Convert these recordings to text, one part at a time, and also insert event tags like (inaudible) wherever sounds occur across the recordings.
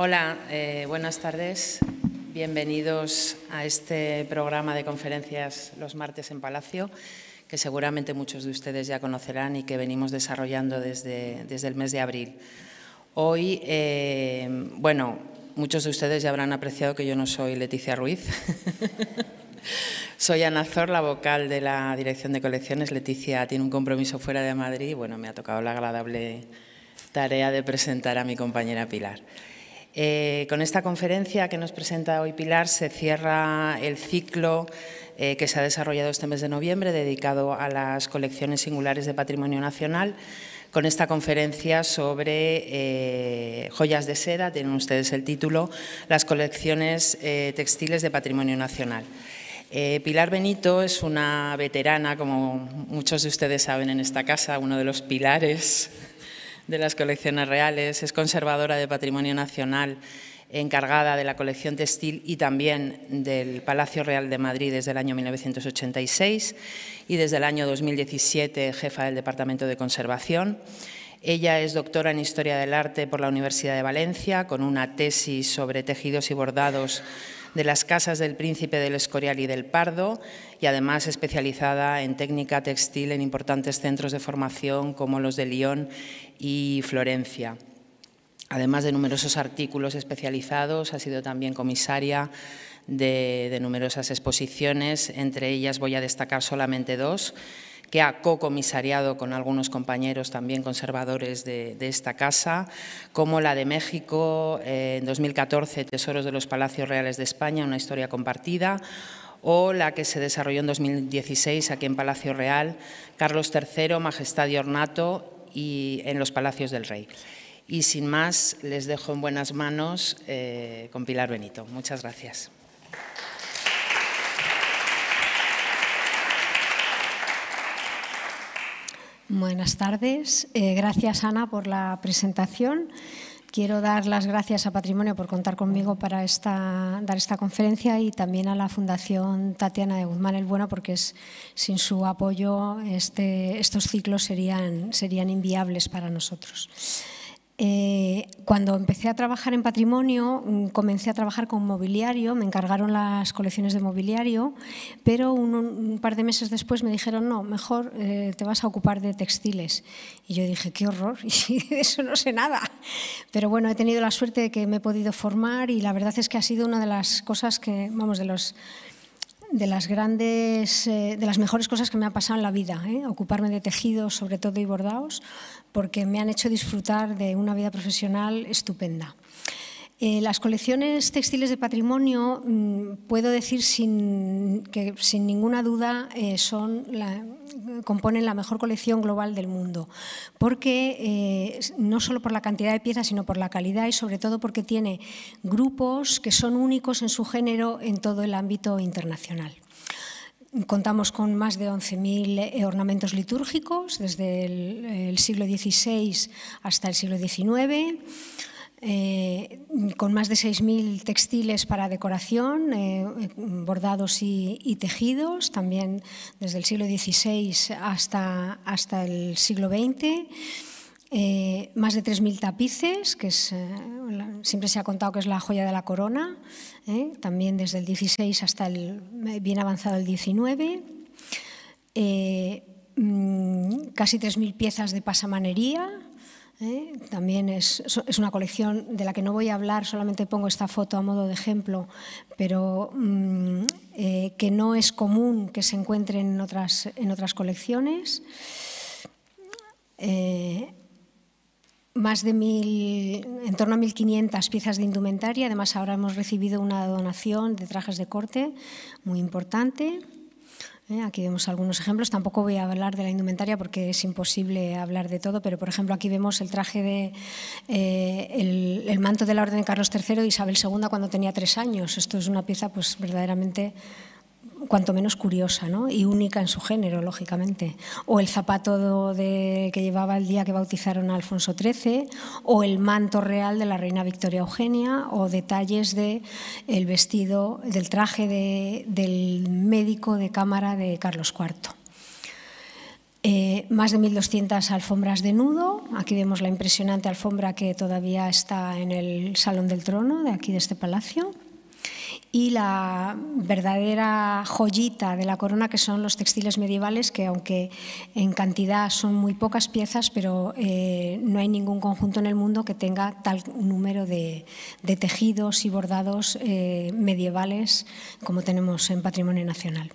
Hola, eh, buenas tardes. Bienvenidos a este programa de conferencias los martes en Palacio, que seguramente muchos de ustedes ya conocerán y que venimos desarrollando desde, desde el mes de abril. Hoy, eh, bueno, muchos de ustedes ya habrán apreciado que yo no soy Leticia Ruiz. (laughs) soy Ana Zor, la vocal de la Dirección de Colecciones. Leticia tiene un compromiso fuera de Madrid y bueno, me ha tocado la agradable tarea de presentar a mi compañera Pilar. Eh, con esta conferencia que nos presenta hoy Pilar se cierra el ciclo eh, que se ha desarrollado este mes de noviembre dedicado a las colecciones singulares de patrimonio nacional con esta conferencia sobre eh, joyas de seda, tienen ustedes el título, las colecciones textiles de patrimonio nacional. Pilar Benito es una veterana, como muchos de ustedes saben en esta casa, uno de los pilares de las colecciones reales, es conservadora de patrimonio nacional encargada de la colección textil y también del Palacio Real de Madrid desde el año 1986 y desde el año 2017 jefa del Departamento de Conservación. Ella es doctora en Historia del Arte por la Universidad de Valencia, con una tesis sobre tejidos y bordados de las casas del Príncipe del Escorial y del Pardo y además especializada en técnica textil en importantes centros de formación como los de Lyon y Florencia. Además de numerosos artículos especializados, ha sido también comisaria de, numerosas exposiciones, entre ellas voy a destacar solamente dos, que ha co-comisariado con algunos compañeros también conservadores de, esta casa, como la de México eh, en 2014, Tesoros de los Palacios Reales de España, una historia compartida, o la que se desarrolló en 2016 aquí en Palacio Real, Carlos III, Majestad y Ornato y en los Palacios del Rey. Y sin más, les dejo en buenas manos eh, con Pilar Benito. Muchas gracias. Buenas tardes. Eh, gracias, Ana, por la presentación. Quiero dar las gracias a Patrimonio por contar conmigo para esta, dar esta conferencia y también a la Fundación Tatiana de Guzmán el Bueno, porque es, sin su apoyo este, estos ciclos serían, serían inviables para nosotros. Eh, cuando empecé a trabajar en patrimonio, mm, comencé a trabajar con mobiliario, me encargaron las colecciones de mobiliario, pero un, par de meses después me dijeron, no, mejor eh, te vas a ocupar de textiles. Y yo dije, qué horror, (laughs) y de eso no sé nada. Pero bueno, he tenido la suerte de que me he podido formar y la verdad es que ha sido una de las cosas que, vamos, de los de las grandes, eh, de las mejores cosas que me ha pasado en la vida, ¿eh? ocuparme de tejidos, sobre todo y bordados, porque me han hecho disfrutar de una vida profesional estupenda. Eh, las colecciones textiles de patrimonio, mm, puedo decir sin, que sin ninguna duda eh, son componen la mejor colección global del mundo, porque eh, no solo por la cantidad de piezas, sino por la calidad y sobre todo porque tiene grupos que son únicos en su género en todo el ámbito internacional. Contamos con más de 11.000 ornamentos litúrgicos desde el siglo XVI hasta el siglo XIX eh, con más de 6.000 textiles para decoración, eh, bordados y, tejidos, también desde el siglo XVI hasta, hasta el siglo XX. Eh, más de 3.000 tapices, que siempre se ha contado que es la joya de la corona, también desde el XVI hasta el bien avanzado el XIX. Mm, casi 3.000 piezas de pasamanería, ¿eh? También es, una colección de la que no voy a hablar, solamente pongo esta foto a modo de ejemplo, pero mm, eh, que no es común que se encuentre en otras, en otras colecciones. Eh, más de mil, en torno a 1.500 piezas de indumentaria. Además, ahora hemos recibido una donación de trajes de corte muy importante. ¿Eh? Aquí vemos algunos ejemplos. Tampoco voy a hablar de la indumentaria porque es imposible hablar de todo, pero por ejemplo aquí vemos el traje de eh, el, manto de la Orden de Carlos III de Isabel II cuando tenía tres años. Esto es una pieza pues verdaderamente cuanto menos curiosa ¿no? y única en su género, lógicamente. O el zapato de, que llevaba el día que bautizaron a Alfonso XIII, o el manto real de la reina Victoria Eugenia, o detalles del el vestido, del traje del médico de cámara de Carlos IV. Eh, más de 1.200 alfombras de nudo. Aquí vemos la impresionante alfombra que todavía está en el Salón del Trono de aquí de este palacio y la verdadera joyita de la corona que son los textiles medievales que aunque en cantidad son muy pocas piezas pero eh, no hay ningún conjunto en el mundo que tenga tal número de, tejidos y bordados eh, medievales como tenemos en Patrimonio Nacional.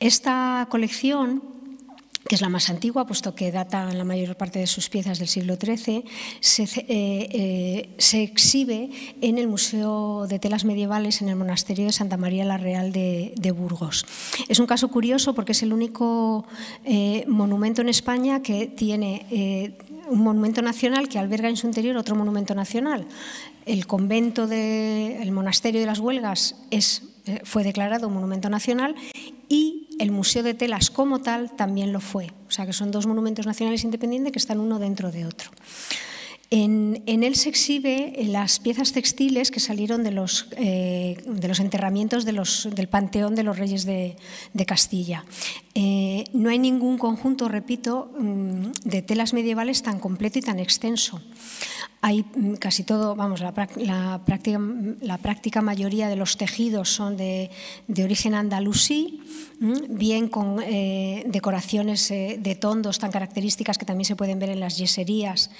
Esta colección que es la más antigua, puesto que data la mayor parte de sus piezas del siglo XIII, se, eh, eh, se, exhibe en el Museo de Telas Medievales en el Monasterio de Santa María la Real de, Burgos. Es un caso curioso porque es el único eh, monumento en España que tiene un monumento nacional que alberga en su interior otro monumento nacional. El convento del Monasterio de las Huelgas fue declarado monumento nacional y el Museo de Telas como tal también lo fue. O sea que son dos monumentos nacionales independientes que están uno dentro de otro. En, él se exhibe las piezas textiles que salieron de los, eh, de los enterramientos del Panteón de los Reyes de, Castilla. Eh, no hay ningún conjunto, repito, mm, de telas medievales tan completo y tan extenso. Hay mm, casi todo, vamos, la, práctica, mayoría de los tejidos son de, origen andalusí, mm, bien con eh, decoraciones de tondos tan características que también se pueden ver en las yeserías.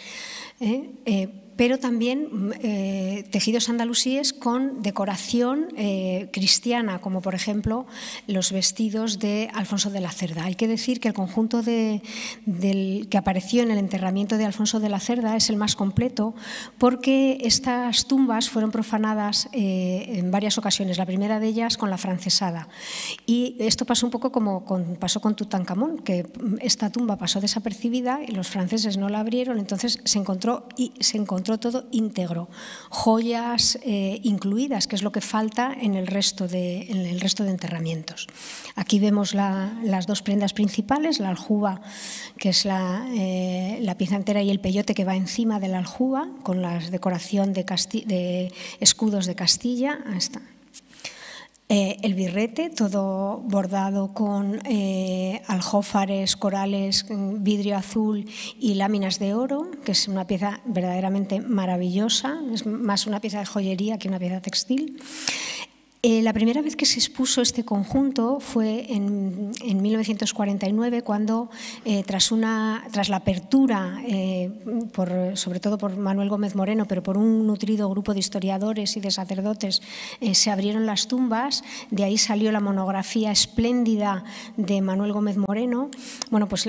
¿eh? Eh, pero también eh, tejidos andalusíes con decoración cristiana, como por ejemplo los vestidos de Alfonso de la Cerda. Hay que decir que el conjunto del, que apareció en el enterramiento de Alfonso de la Cerda es el más completo porque estas tumbas fueron profanadas en varias ocasiones, la primera de ellas con la francesada. Y esto pasó un poco como pasó con Tutankamón, que esta tumba pasó desapercibida y los franceses no la abrieron, entonces se encontró y se encontró todo íntegro, joyas eh, incluidas, que es lo que falta en el resto de, en el resto de enterramientos. Aquí vemos las dos prendas principales, la aljuba, que es la, eh, la, pieza entera, y el peyote que va encima de la aljuba, con la decoración de, escudos de Castilla. Eh, el birrete, todo bordado con eh, aljófares, corales, vidrio azul y láminas de oro, que es una pieza verdaderamente maravillosa, es más una pieza de joyería que una pieza textil. Eh, la primera vez que se expuso este conjunto fue en, 1949, cuando eh, tras, la apertura, eh, sobre todo por Manuel Gómez Moreno, pero por un nutrido grupo de historiadores y de sacerdotes, se abrieron las tumbas. De ahí salió la monografía espléndida de Manuel Gómez Moreno. Bueno, pues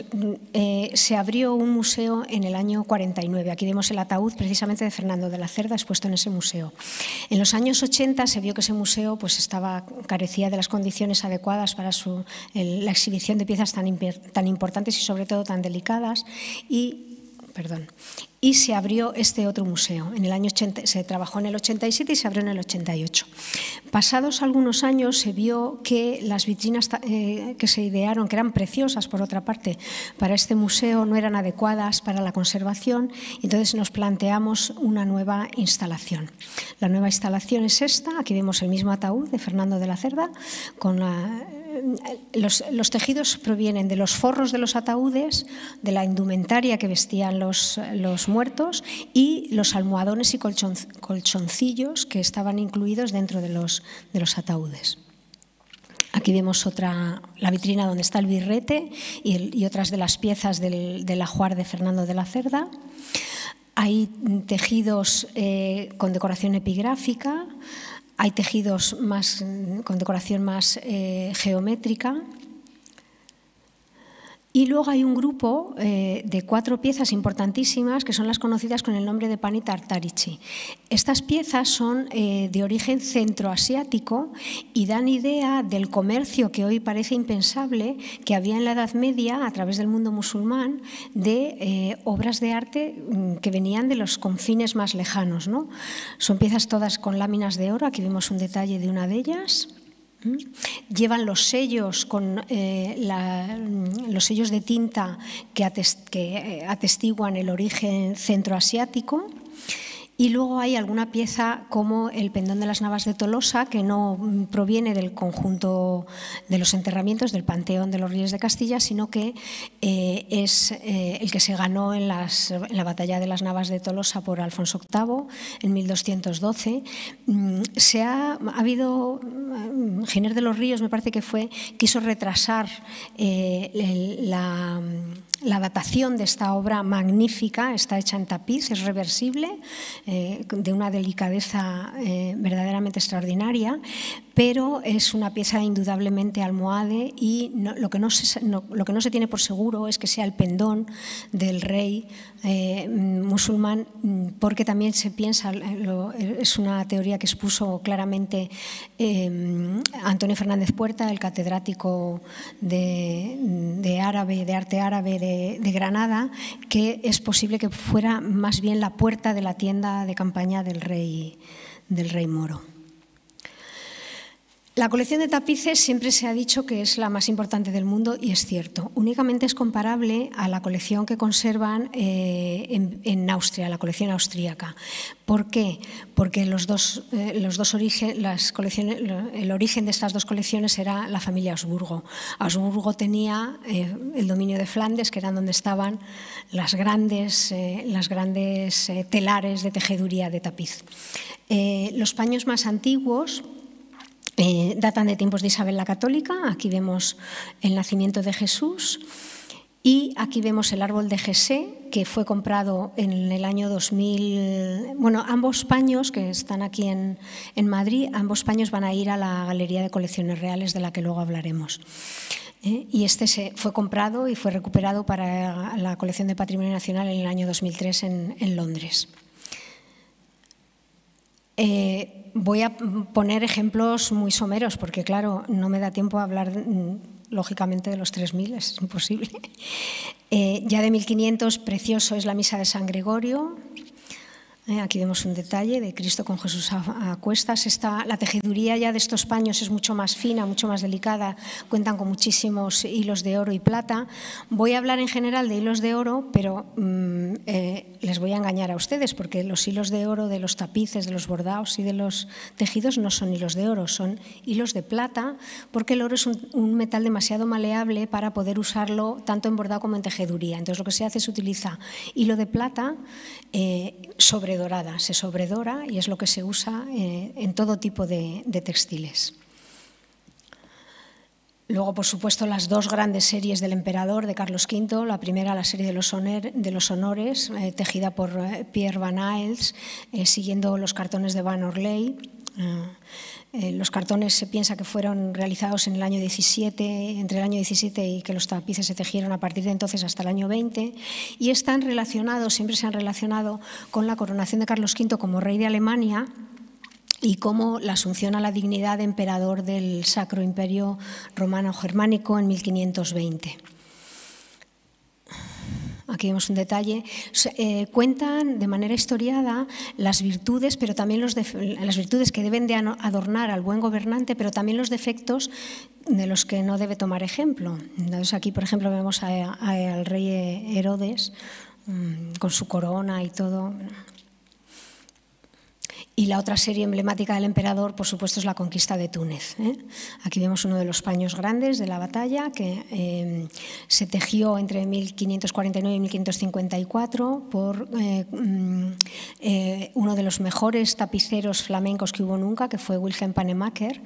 se abrió un museo en el año 49. Aquí vemos el ataúd precisamente de Fernando de la Cerda expuesto en ese museo. En los años 80 se vio que ese museo pues estaba, carecía de las condiciones adecuadas para su, la exhibición de piezas tan, tan importantes y sobre todo tan delicadas. Y perdón, y se abrió este otro museo. En el año 80, se trabajó en el 87 y se abrió en el 88. Pasados algunos años se vio que las vitrinas eh, que se idearon, que eran preciosas por otra parte, para este museo no eran adecuadas para la conservación entonces nos planteamos una nueva instalación. La nueva instalación es esta, aquí vemos el mismo ataúd de Fernando de la Cerda con la los, tejidos provienen de los forros de los ataúdes, de la indumentaria que vestían los, muertos y los almohadones y colchoncillos que estaban incluidos dentro de los, ataúdes. Aquí vemos otra, la vitrina donde está el birrete y, otras de las piezas del, ajuar de Fernando de la Cerda. Hay tejidos eh, con decoración epigráfica, hay tejidos más, con decoración más eh, geométrica y luego hay un grupo eh, de cuatro piezas importantísimas que son las conocidas con el nombre de Pani Tartarici. Estas piezas son eh, de origen centroasiático y dan idea del comercio que hoy parece impensable que había en la Edad Media a través del mundo musulmán de eh, obras de arte mm, que venían de los confines más lejanos. ¿no? Son piezas todas con láminas de oro, aquí vemos un detalle de una de ellas. Llevan los sellos con eh, los sellos de tinta que, eh, atestiguan el origen centroasiático Y luego hay alguna pieza como el pendón de las Navas de Tolosa, que no proviene del conjunto de los enterramientos del Panteón de los Reyes de Castilla, sino que eh, es eh, el que se ganó en, la batalla de las Navas de Tolosa por Alfonso VIII en 1212. Mm, se ha, habido, mm, Giner de los Ríos me parece que fue, quiso retrasar eh, la la datación de esta obra magnífica está hecha en tapiz, es reversible, eh, de una delicadeza eh, verdaderamente extraordinaria, pero es una pieza indudablemente almohade y lo, que no se, tiene por seguro es que sea el pendón del rey eh, musulmán, porque también se piensa, es una teoría que expuso claramente Antonio Fernández Puerta, el catedrático de, de árabe, de arte árabe de de, Granada, que es posible que fuera más bien la puerta de la tienda de campaña del rey, del rey moro. La colección de tapices siempre se ha dicho que es la más importante del mundo y es cierto. Únicamente es comparable a la colección que conservan eh, en, Austria, la colección austríaca. ¿Por qué? Porque los dos, eh, los dos las colecciones, el origen de estas dos colecciones era la familia Augsburgo. Augsburgo tenía eh, el dominio de Flandes, que era donde estaban las grandes, las grandes telares de tejeduría de tapiz. los paños más antiguos eh, datan de tiempos de Isabel la Católica. Aquí vemos el nacimiento de Jesús. Y aquí vemos el árbol de Jesé, que fue comprado en el año 2000. Bueno, ambos paños que están aquí en, Madrid, ambos paños van a ir a la Galería de Colecciones Reales, de la que luego hablaremos. Eh, y este se, fue comprado y fue recuperado para la colección de Patrimonio Nacional en el año 2003 en, en Londres. Eh, voy a poner ejemplos muy someros, porque claro, no me da tiempo a hablar mm, lógicamente de los 3.000, es imposible. (laughs) Eh, ya de 1500, precioso es la Misa de San Gregorio, aquí vemos un detalle de Cristo con Jesús a, cuestas. la tejeduría ya de estos paños es mucho más fina, mucho más delicada. Cuentan con muchísimos hilos de oro y plata. Voy a hablar en general de hilos de oro, pero mm, eh, les voy a engañar a ustedes porque los hilos de oro de los tapices, de los bordados y de los tejidos no son hilos de oro, son hilos de plata, porque el oro es un, metal demasiado maleable para poder usarlo tanto en bordado como en tejeduría. Entonces lo que se hace es utiliza hilo de plata eh, sobre sobredorada, se sobredora y es lo que se usa eh, en todo tipo de, textiles. Luego, por supuesto, las dos grandes series del emperador de Carlos V. La primera, la serie de los, honores, eh, tejida por eh, Pierre Van Aels, siguiendo los cartones de Van Orley. Los cartones se piensa que fueron realizados en el año 17, entre el año 17 y que los tapices se tejieron a partir de entonces hasta el año 20 y están relacionados, siempre se han relacionado con la coronación de Carlos V como rey de Alemania y como la asunción a la dignidad de emperador del Sacro Imperio Romano Germánico en 1520 aquí vemos un detalle, eh, cuentan de manera historiada las virtudes, pero también los las virtudes que deben de adornar al buen gobernante, pero también los defectos de los que no debe tomar ejemplo. Entonces aquí, por ejemplo, vemos al rey Herodes mm, con su corona y todo. Y la otra serie emblemática del emperador, por supuesto, es la conquista de Túnez. ¿eh? Aquí vemos uno de los paños grandes de la batalla que eh, se tejió entre 1549 y 1554 por eh, mm, uno de los mejores tapiceros flamencos que hubo nunca, que fue Wilhelm Panemaker,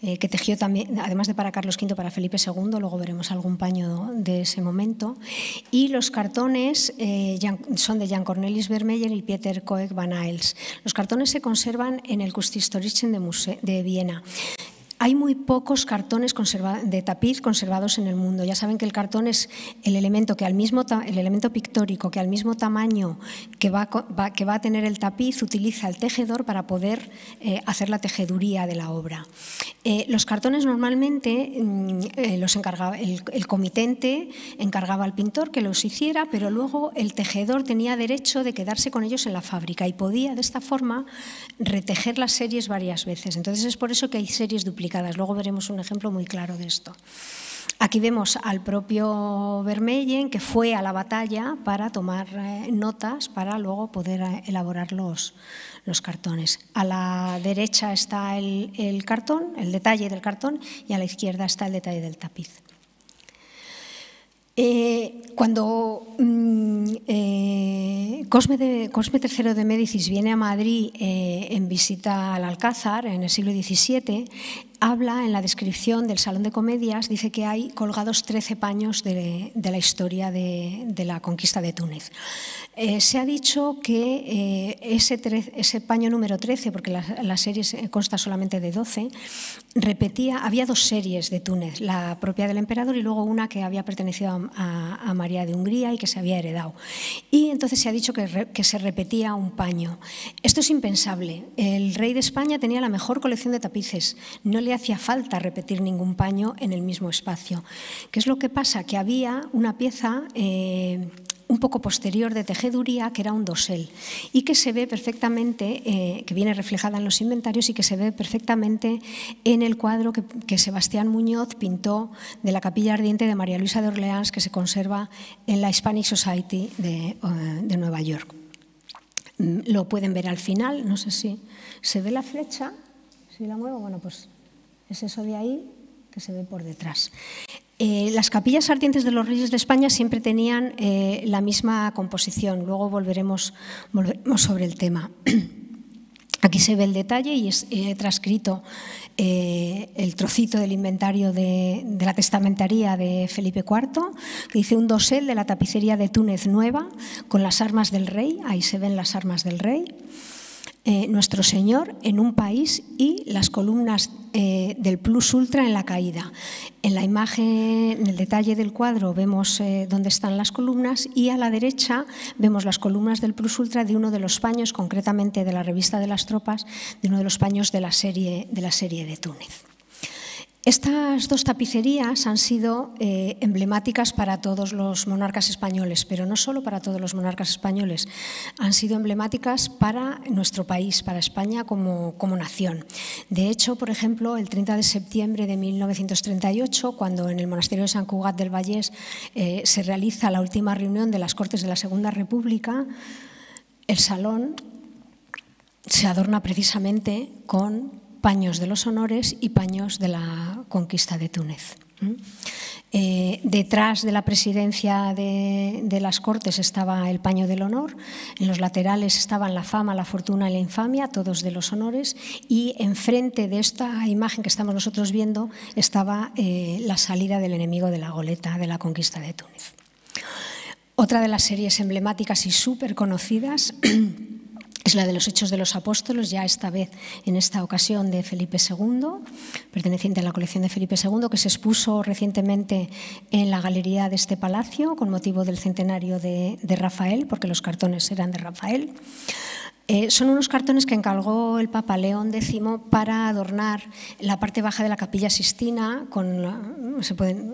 que tejió también, además de para Carlos V, para Felipe II, luego veremos algún paño de ese momento. Y los cartones son de Jan Cornelis Vermeyer y Pieter Koek van Aels. Los cartones se conservan en el Kunsthistorischen de, de Viena. Hay muy pocos cartones de tapiz conservados en el mundo. Ya saben que el cartón es el elemento, que al mismo el elemento pictórico que al mismo tamaño que va, que va a tener el tapiz utiliza el tejedor para poder eh, hacer la tejeduría de la obra. Eh, los cartones normalmente mm, eh, los encargaba el, el, comitente encargaba al pintor que los hiciera, pero luego el tejedor tenía derecho de quedarse con ellos en la fábrica y podía de esta forma retejer las series varias veces. Entonces es por eso que hay series duplicadas Luego veremos un ejemplo muy claro de esto. Aquí vemos al propio Vermeyen que fue a la batalla para tomar eh, notas para luego poder eh, elaborar los, los cartones. A la derecha está el, el cartón, el detalle del cartón, y a la izquierda está el detalle del tapiz. Eh, cuando mm, Cosme, de, Cosme, III de Médicis viene a Madrid en visita al Alcázar en el siglo XVII, habla en la descripción del Salón de Comedias, dice que hay colgados 13 paños de, de la historia de, de, la conquista de Túnez. Eh, se ha dicho que eh, ese, ese, paño número 13, porque la, la, serie consta solamente de 12, repetía, había dos series de Túnez, la propia del emperador y luego una que había pertenecido a, a, a María de Hungría y que se había heredado. Y entonces se ha dicho que, re, que se repetía un paño. Esto es impensable. El rey de España tenía la mejor colección de tapices. No le hacía falta repetir ningún paño en el mismo espacio. ¿Qué es lo que pasa? Que había una pieza eh, un poco posterior de tejeduría, que era un dosel, y que se ve perfectamente, eh, que viene reflejada en los inventarios y que se ve perfectamente en el cuadro que, que, Sebastián Muñoz pintó de la capilla ardiente de María Luisa de Orleans, que se conserva en la Hispanic Society de, uh, de Nueva York. Mm, lo pueden ver al final, no sé si se ve la flecha, si la muevo, bueno, pues es eso de ahí que se ve por detrás. Eh, las capillas ardientes de los reyes de España siempre tenían eh, la misma composición. Luego volveremos, sobre el tema. (clears throat) Aquí se ve el detalle y he transcrito eh, el trocito del inventario de, de, la testamentaría de Felipe IV, que dice un dosel de la tapicería de Túnez Nueva con las armas del rey. Ahí se ven las armas del rey eh, nuestro Señor en un país y las columnas eh, del plus ultra en la caída. En la imagen, en el detalle del cuadro, vemos eh, dónde están las columnas y a la derecha vemos las columnas del plus ultra de uno de los paños, concretamente de la revista de las tropas, de uno de los paños de la serie de, la serie de Túnez. Estas dos tapicerías han sido eh, emblemáticas para todos los monarcas españoles, pero no solo para todos los monarcas españoles, han sido emblemáticas para nuestro país, para España como, como nación. De hecho, por ejemplo, el 30 de septiembre de 1938, cuando en el monasterio de San Cugat del Vallés eh, se realiza la última reunión de las Cortes de la Segunda República, el salón se adorna precisamente con paños de los honores y paños de la conquista de Túnez. Eh, detrás de la presidencia de, las Cortes estaba el paño del honor, en los laterales estaban la fama, la fortuna y la infamia, todos de los honores, y enfrente de esta imagen que estamos nosotros viendo estaba eh, la salida del enemigo de la goleta de la conquista de Túnez. Otra de las series emblemáticas y súper conocidas (clears throat) es la de los Hechos de los Apóstoles, ya esta vez, en esta ocasión, de Felipe II, perteneciente a la colección de Felipe II, que se expuso recientemente en la galería de este palacio con motivo del centenario de, Rafael, porque los cartones eran de Rafael. Eh, son unos cartones que encargó el Papa León X para adornar la parte baja de la capilla Sistina. Con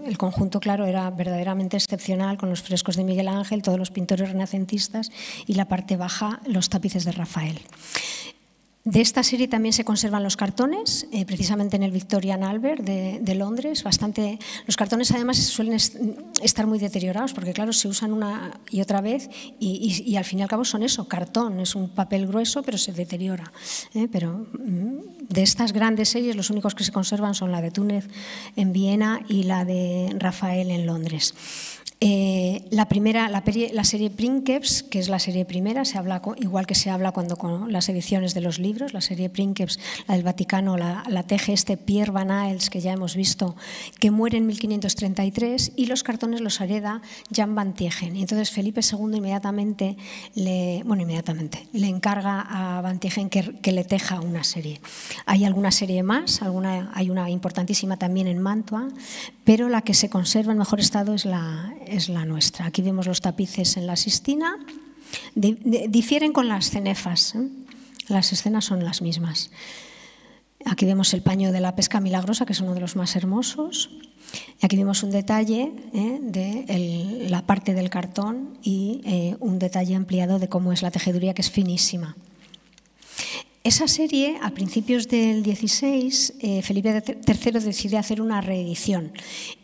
el conjunto, claro, era verdaderamente excepcional con los frescos de Miguel Ángel, todos los pintores renacentistas y la parte baja, los tapices de Rafael. De esta serie también se conservan los cartones, eh, precisamente en el Victorian Albert de, Londres. Bastante, los cartones además suelen est estar muy deteriorados porque, claro, se usan una y otra vez y, al fin y al cabo son eso, cartón. Es un papel grueso, pero se deteriora. ¿eh? Pero mm, de estas grandes series, los únicos que se conservan son la de Túnez en Viena y la de Rafael en Londres. Eh, la primera, la, serie Princeps, que es la serie primera, se habla igual que se habla cuando con las ediciones de los libros, la serie Princeps, la del Vaticano, la, la teje este Pierre Van Aels, que ya hemos visto, que muere en 1533, y los cartones los hereda Jan van Tiegen. Y entonces Felipe II inmediatamente le, bueno, inmediatamente, le encarga a van Tiegen que, que le teja una serie. Hay alguna serie más, alguna, hay una importantísima también en Mantua, pero la que se conserva en mejor estado es la es la nuestra. Aquí vemos los tapices en la Sistina. Difieren con las cenefas. ¿eh? Las escenas son las mismas. Aquí vemos el paño de la pesca milagrosa, que es uno de los más hermosos. Y aquí vemos un detalle ¿eh? de la parte del cartón y eh, un detalle ampliado de cómo es la tejeduría, que es finísima. Esa serie, a principios del 16, eh, Felipe III decide hacer una reedición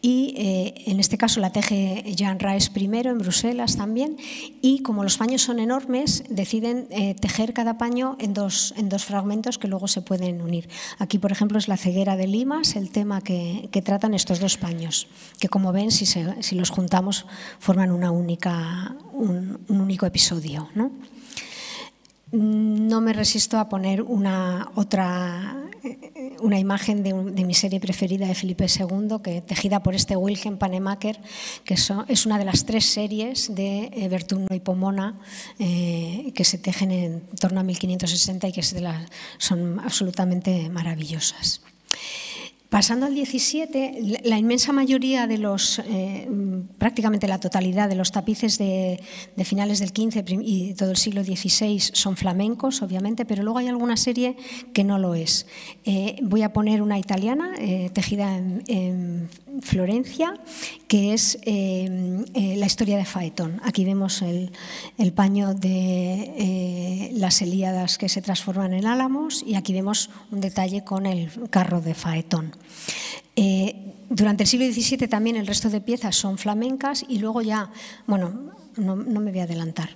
y eh, en este caso la teje Jean Raes primero en Bruselas también y como los paños son enormes deciden eh, tejer cada paño en dos, en dos fragmentos que luego se pueden unir. Aquí, por ejemplo, es la ceguera de Limas, el tema que, tratan estos dos paños, que como ven, si, los juntamos, forman un, un único episodio. ¿no? No me resisto a poner una otra una imagen de, mi serie preferida de Felipe II, que tejida por este Wilhelm Panemaker, que es una de las tres series de eh, Bertuno y Pomona eh, que se tejen en torno a 1560 y que son absolutamente maravillosas. Pasando al 17, la inmensa mayoría de los, eh, prácticamente la totalidad de los tapices de, finales del 15 y todo el siglo XVI son flamencos, obviamente, pero luego hay alguna serie que no lo es. Eh, voy a poner una italiana eh, tejida en, Florencia, que es la historia de Faetón. Aquí vemos el, el paño de las Elíadas que se transforman en álamos y aquí vemos un detalle con el carro de Faetón. Eh, durante el siglo XVII también el resto de piezas son flamencas y luego ya, bueno, no, me voy a adelantar.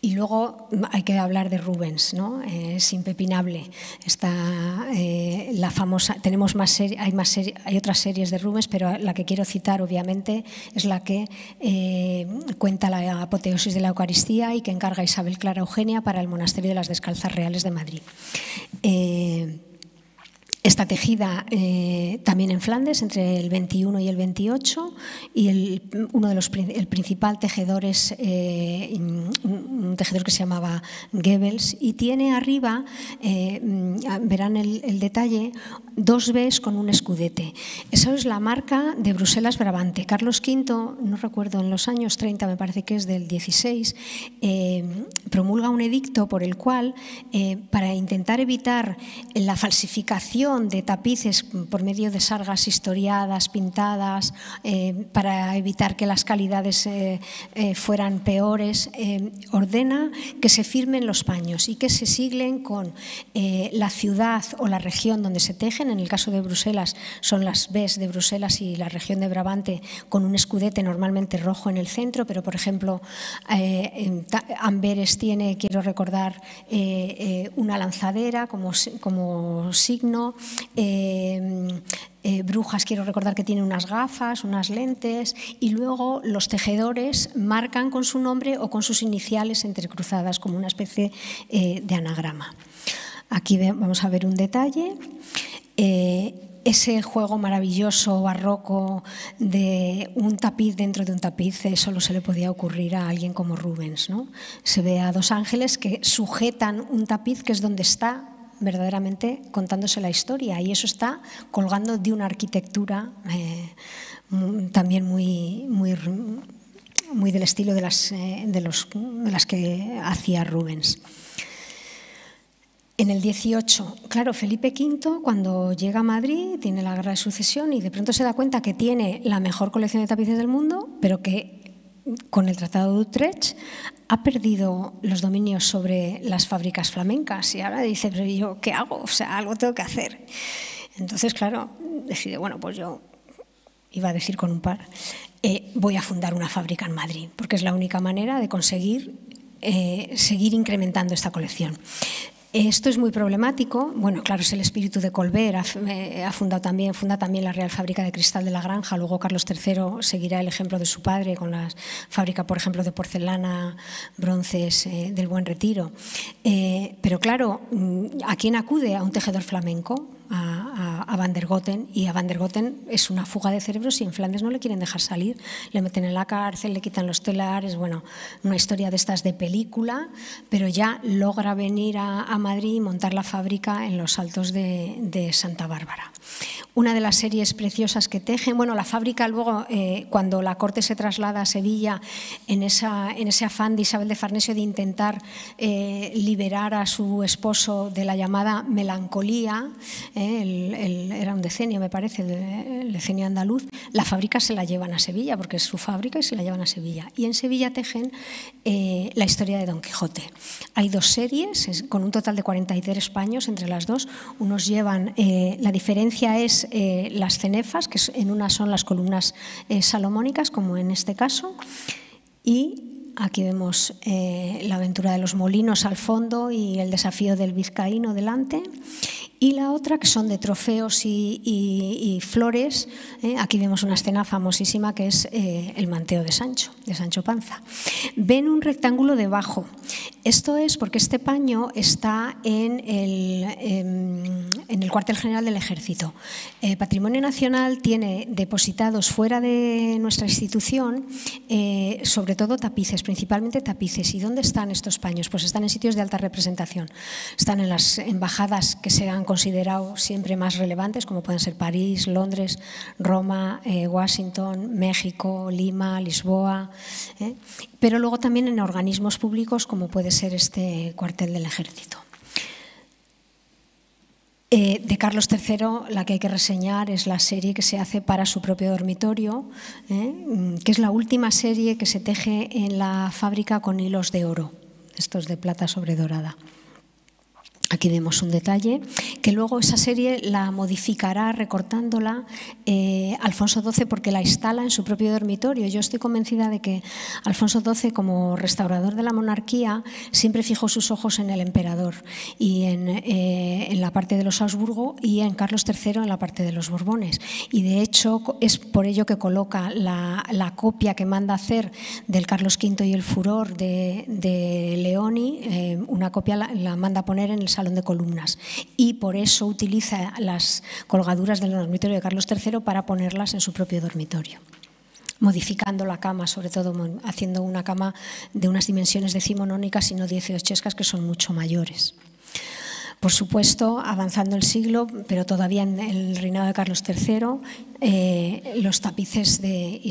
Y luego hay que hablar de Rubens, ¿no? es impepinable. Está eh, la famosa, tenemos más hay, más hay otras series de Rubens, pero la que quiero citar obviamente es la que eh, cuenta la apoteosis de la Eucaristía y que encarga Isabel Clara Eugenia para el Monasterio de las Descalzas Reales de Madrid. Está tejida eh, también en Flandes entre el 21 y el 28 y el, uno de los el principal tejedor eh, un tejedor que se llamaba Goebbels y tiene arriba, eh, verán el, detalle, dos Bs con un escudete. Esa es la marca de Bruselas Brabante. Carlos V, no recuerdo, en los años 30, me parece que es del 16, promulga un edicto por el cual, para intentar evitar la falsificación de tapices por medio de sargas historiadas, pintadas, eh, para evitar que las calidades eh, eh, fueran peores, ordena que se firmen los paños y que se siglen con la ciudad o la región donde se tejen. En el caso de Bruselas son las Bs de Bruselas y la región de Brabante con un escudete normalmente rojo en el centro, pero por ejemplo Amberes tiene, quiero recordar, una lanzadera como, como signo, eh, eh, brujas, quiero recordar que tiene unas gafas, unas lentes, y luego los tejedores marcan con su nombre o con sus iniciales entrecruzadas, como una especie eh, de anagrama. Aquí vamos a ver un detalle. ese juego maravilloso, barroco, de un tapiz dentro de un tapiz, solo se le podía ocurrir a alguien como Rubens. ¿no? Se ve a dos ángeles que sujetan un tapiz que es donde está verdaderamente contándose la historia y eso está colgando de una arquitectura eh, también muy, muy, muy del estilo de las, eh, de, los, de las que hacía Rubens. En el 18, claro, Felipe V cuando llega a Madrid tiene la guerra de sucesión y de pronto se da cuenta que tiene la mejor colección de tapices del mundo, pero que con el Tratado de Utrecht ha perdido los dominios sobre las fábricas flamencas y ahora dice, pero yo, ¿qué hago? O sea, algo tengo que hacer. Entonces, claro, decide, bueno, pues yo iba a decir con un par, eh, voy a fundar una fábrica en Madrid, porque es la única manera de conseguir eh, seguir incrementando esta colección. Esto es muy problemático. Bueno, claro, es el espíritu de Colbert. Ha, fundado también, funda también la Real Fábrica de Cristal de la Granja. Luego Carlos III seguirá el ejemplo de su padre con la fábrica, por ejemplo, de porcelana, bronces eh, del Buen Retiro. Eh, pero claro, mm, ¿a quién acude? A un tejedor flamenco a, Van der Goten y a Van der Goten es una fuga de cerebros y en Flandes no le quieren dejar salir, le meten en la cárcel, le quitan los telares, bueno, una historia de estas de película, pero ya logra venir a, Madrid y montar la fábrica en los altos de, Santa Bárbara. Una de las series preciosas que tejen, bueno, la fábrica luego, eh, cuando la corte se traslada a Sevilla, en, esa, en ese afán de Isabel de Farnesio de intentar eh, liberar a su esposo de la llamada melancolía, el, era un decenio, me parece, el decenio andaluz, la fábrica se la llevan a Sevilla, porque es su fábrica y se la llevan a Sevilla. Y en Sevilla tejen eh, la historia de Don Quijote. Hay dos series, con un total de 43 paños entre las dos. Unos llevan, eh, la diferencia es eh, las cenefas, que en una son las columnas salomónicas, como en este caso, y Aquí vemos la aventura de los molinos al fondo y el desafío del vizcaíno delante y la otra que son de trofeos y, flores. ¿eh? Aquí vemos una escena famosísima que es eh, el manteo de Sancho, de Sancho Panza. Ven un rectángulo debajo. Esto es porque este paño está en el, em, cuartel general del ejército. Eh, Patrimonio Nacional tiene depositados fuera de nuestra institución sobre todo tapices, principalmente tapices. ¿Y dónde están estos paños? Pues están en sitios de alta representación. Están en las embajadas que se han considerado siempre más relevantes, como pueden ser París, Londres, Roma, eh, Washington, México, Lima, Lisboa, ¿eh? pero luego también en organismos públicos como puede ser este cuartel del ejército. Eh, de Carlos III, la que hay que reseñar es la serie que se hace para su propio dormitorio, que es la última serie que se teje en la fábrica con hilos de oro, estos de plata sobre dorada. Aquí vemos un detalle que luego esa serie la modificará recortándola eh, Alfonso XII porque la instala en su propio dormitorio. Yo estoy convencida de que Alfonso XII, como restaurador de la monarquía, siempre fijó sus ojos en el emperador y en, eh, la parte de los Habsburgo y en Carlos III en la parte de los Borbones. Y de hecho es por ello que coloca la, copia que manda hacer del Carlos V y el furor de, Leoni, eh, una copia la, la manda poner en el de columnas y por eso utiliza las colgaduras del dormitorio de Carlos III para ponerlas en su propio dormitorio modificando la cama, sobre todo haciendo una cama de unas dimensiones decimonónicas y no dieciochescas que son mucho mayores. Por supuesto, avanzando el siglo, pero todavía en el reinado de Carlos III, eh, los tapices de,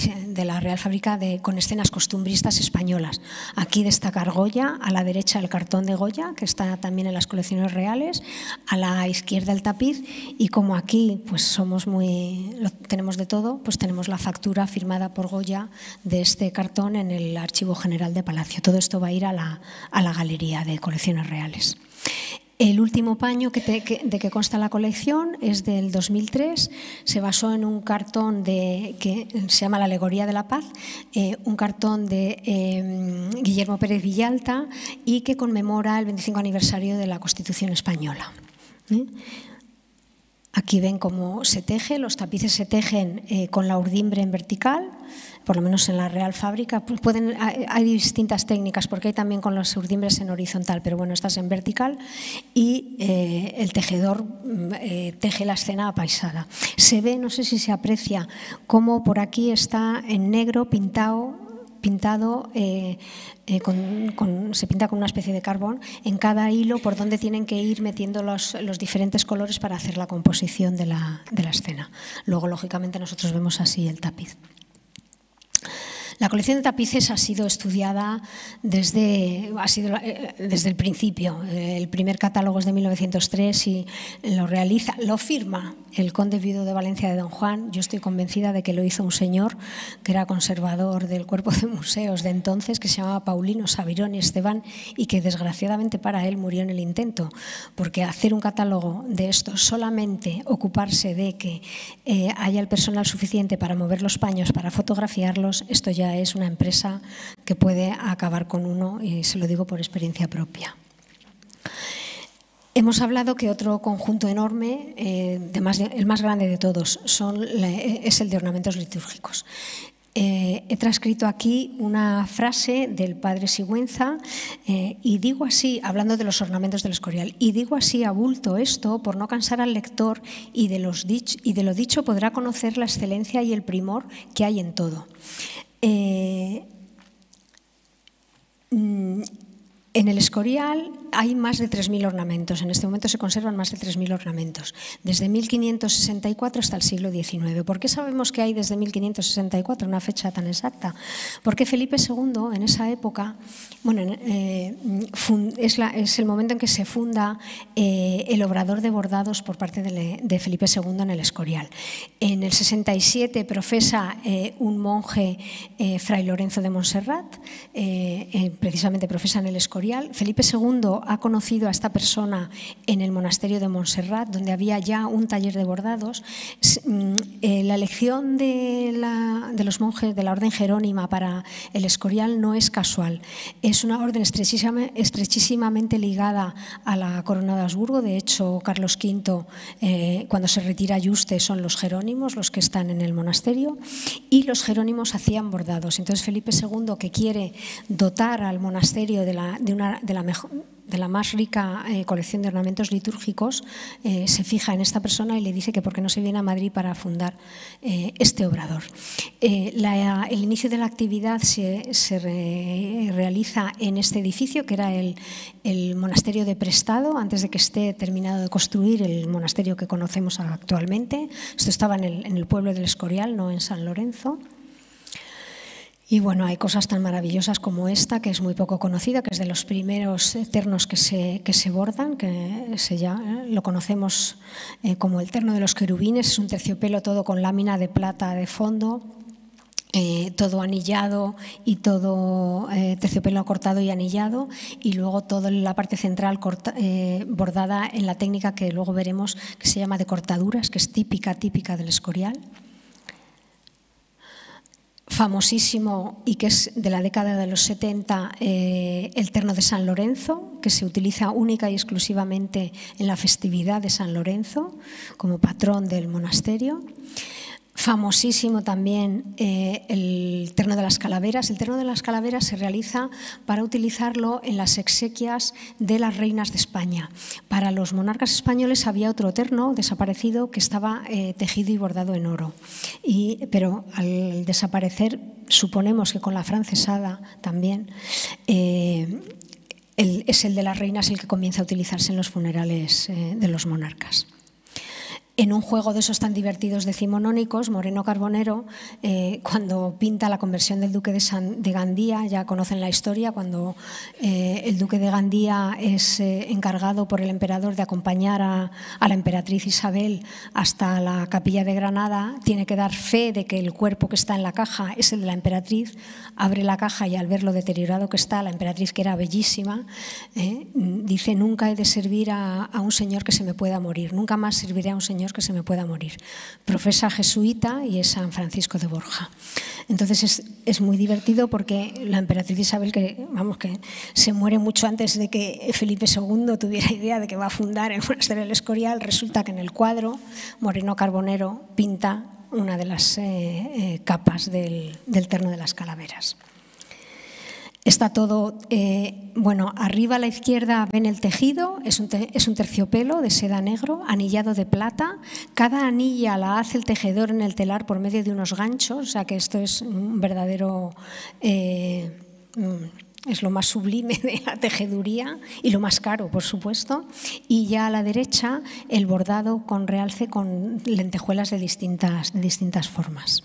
la Real Fábrica con escenas costumbristas españolas. Aquí destacar Goya, a la derecha el cartón de Goya, que está también en las colecciones reales, a la izquierda el tapiz, y como aquí pues somos muy, tenemos de todo, pues tenemos la factura firmada por Goya de este cartón en el Archivo General de Palacio. Todo esto va a ir a la, a la Galería de Colecciones Reales. El último paño de que consta la colección es del 2003, se basó en un cartón de, que se llama La Alegoría de la Paz, eh, un cartón de em, Guillermo Pérez Villalta y que conmemora el 25 aniversario de la Constitución Española. ¿eh? Aquí ven cómo se teje, los tapices se tejen eh, con la urdimbre en vertical, por lo menos en la Real Fábrica. Pueden, hay distintas técnicas porque hay también con los urdimbres en horizontal, pero bueno, estas en vertical y eh, el tejedor mm, eh, teje la escena apaisada. Se ve, no sé si se aprecia, cómo por aquí está en negro pintado pintado, eh, eh, se pinta con una especie de carbón en cada hilo por donde tienen que ir metiendo los, diferentes colores para hacer la composición de la, de la escena. Luego, lógicamente, nosotros vemos así el tapiz. La colección de tapices ha sido estudiada desde, ha sido, eh, desde el principio. El primer catálogo es de 1903 y lo realiza, lo firma el conde viudo de Valencia de Don Juan. Yo estoy convencida de que lo hizo un señor que era conservador del cuerpo de museos de entonces, que se llamaba Paulino Sabirón Esteban, y que desgraciadamente para él murió en el intento, porque hacer un catálogo de esto, solamente ocuparse de que eh, haya el personal suficiente para mover los paños, para fotografiarlos, esto ya es una empresa que puede acabar con uno y se lo digo por experiencia propia. Hemos hablado que otro conjunto enorme, eh, el más grande de todos, es el de ornamentos litúrgicos. Eh, he transcrito aquí una frase del padre Sigüenza eh, y digo así, hablando de los ornamentos del Escorial, y digo así a bulto esto por no cansar al lector y de, los y de lo dicho podrá conocer la excelencia y el primor que hay en todo. Eh, mm, En el Escorial hay más de 3.000 ornamentos. En este momento se conservan más de 3.000 ornamentos, desde 1564 hasta el siglo XIX. ¿Por qué sabemos que hay desde 1564 una fecha tan exacta? Porque Felipe II, en esa época, bueno, eh, es, el momento en que se funda eh, el obrador de bordados por parte de, Felipe II en el Escorial. En el 67 profesa eh, un monje, Fray Lorenzo de Montserrat, precisamente profesa en el Escorial Felipe II ha conocido a esta persona en el monasterio de Montserrat, donde había ya un taller de bordados. Mm, eh, la elección de, los monjes de la orden jerónima para el Escorial no es casual. Es una orden estrechísimamente ligada a la corona de Habsburgo. De hecho, Carlos V, eh, cuando se retira Yuste, son los jerónimos los que están en el monasterio y los jerónimos hacían bordados. Entonces, Felipe II, que quiere dotar al monasterio de la, de, de la más rica eh, colección de ornamentos litúrgicos, eh, se fija en esta persona y le dice que por qué no se viene a Madrid para fundar eh, este obrador. el inicio de la actividad se, realiza en este edificio, que era el, monasterio de Prestado, antes de que esté terminado de construir el monasterio que conocemos actualmente. Esto estaba en el pueblo del Escorial, no en San Lorenzo. Y bueno, hay cosas tan maravillosas como esta, que es muy poco conocida, que es de los primeros ternos que se, que se bordan, que se ya, eh, lo conocemos eh, como el terno de los querubines, es un terciopelo todo con lámina de plata de fondo, eh, todo anillado y todo terciopelo cortado y anillado y luego toda la parte central bordada en la técnica que luego veremos que se llama de cortaduras, que es típica, típica del escorial famosísimo y que es de la década de los 70, eh, el terno de San Lorenzo, que se utiliza única y exclusivamente en la festividad de San Lorenzo como patrón del monasterio. Famosísimo también eh, el terno de las calaveras. El terno de las calaveras se realiza para utilizarlo en las exequias de las reinas de España. Para los monarcas españoles había otro terno desaparecido que estaba eh, tejido y bordado en oro. Pero al desaparecer, suponemos que con la francesada también, eh, es el de las reinas el que comienza a utilizarse en los funerales de los monarcas en un juego de esos tan divertidos decimonónicos, Moreno Carbonero, eh, cuando pinta la conversión del duque de, Gandía, ya conocen la historia, cuando eh, el duque de Gandía es eh, encargado por el emperador de acompañar a, la emperatriz Isabel hasta la capilla de Granada, tiene que dar fe de que el cuerpo que está en la caja es el de la emperatriz, abre la caja y al ver lo deteriorado que está, la emperatriz que era bellísima, dice, nunca he de servir a, a un señor que se me pueda morir, nunca más serviré a un señor que se me pueda morir. Profesa jesuita y es San Francisco de Borja. Entonces es, muy divertido porque la emperatriz Isabel, que, vamos, que se muere mucho antes de que Felipe II tuviera idea de que va a fundar el monasterio del Escorial, resulta que en el cuadro Moreno Carbonero pinta una de las eh, eh, capas del terno de las calaveras. Está todo, eh, bueno, arriba a la izquierda ven el tejido, es un, terciopelo de seda negro, anillado de plata. Cada anilla la hace el tejedor en el telar por medio de unos ganchos, o sea que esto es un verdadero... Eh, mm, es lo más sublime de la tejeduría y lo más caro, por supuesto. Y ya a la derecha el bordado con realce con lentejuelas de distintas, de distintas formas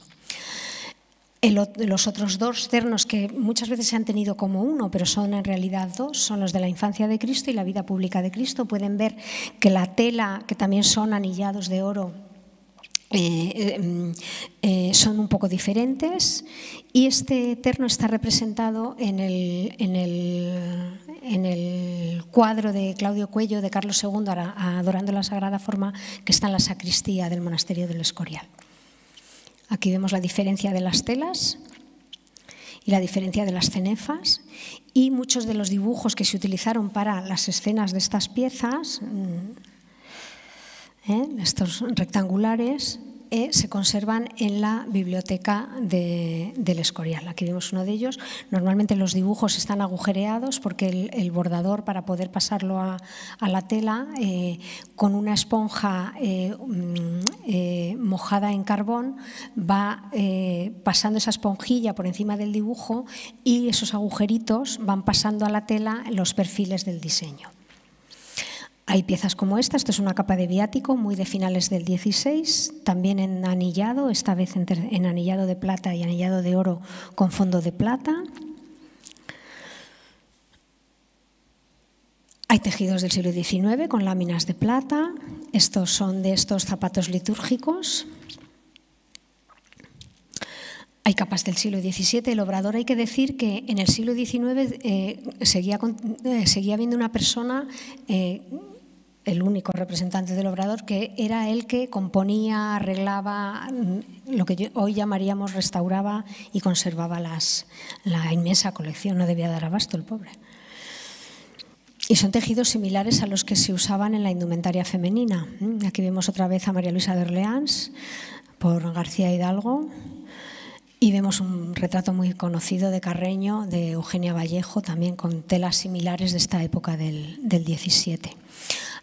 los otros dos cernos que muchas veces se han tenido como uno, pero son en realidad dos, son los de la infancia de Cristo y la vida pública de Cristo. Pueden ver que la tela, que también son anillados de oro, eh, eh, eh, son un poco diferentes y este terno está representado en el, cuadro de Claudio Cuello de Carlos II adorando la Sagrada Forma que está en la sacristía del monasterio del Escorial. Aquí vemos la diferencia de las telas y la diferencia de las cenefas y muchos de los dibujos que se utilizaron para las escenas de estas piezas, mm, ¿eh? estos rectangulares, eh, se conservan en la biblioteca del Escorial. Aquí vemos uno de ellos. Normalmente los dibujos están agujereados porque el, bordador, para poder pasarlo a, la tela, eh, con una esponja eh, mm, mojada en carbón, va pasando esa esponjilla por encima del dibujo y esos agujeritos van pasando a la tela los perfiles del diseño. Hay piezas como esta, esto es una capa de viático muy de finales del 16, también en anillado, esta vez en anillado de plata y anillado de oro con fondo de plata. Hay tejidos del siglo XIX con láminas de plata, estos son de estos zapatos litúrgicos. Hay capas del siglo XVII. El obrador hay que decir que en el siglo XIX eh, seguía, eh, habiendo una persona eh, el único representante del obrador, que era el que componía, arreglaba, lo que hoy llamaríamos restauraba y conservaba las, la inmensa colección. No debía dar abasto el pobre. Y son tejidos similares a los que se usaban en la indumentaria femenina. Aquí vemos otra vez a María Luisa de Orleans por García Hidalgo. Y vemos un retrato muy conocido de Carreño, de Eugenia Vallejo, también con telas similares de esta época del, del 17.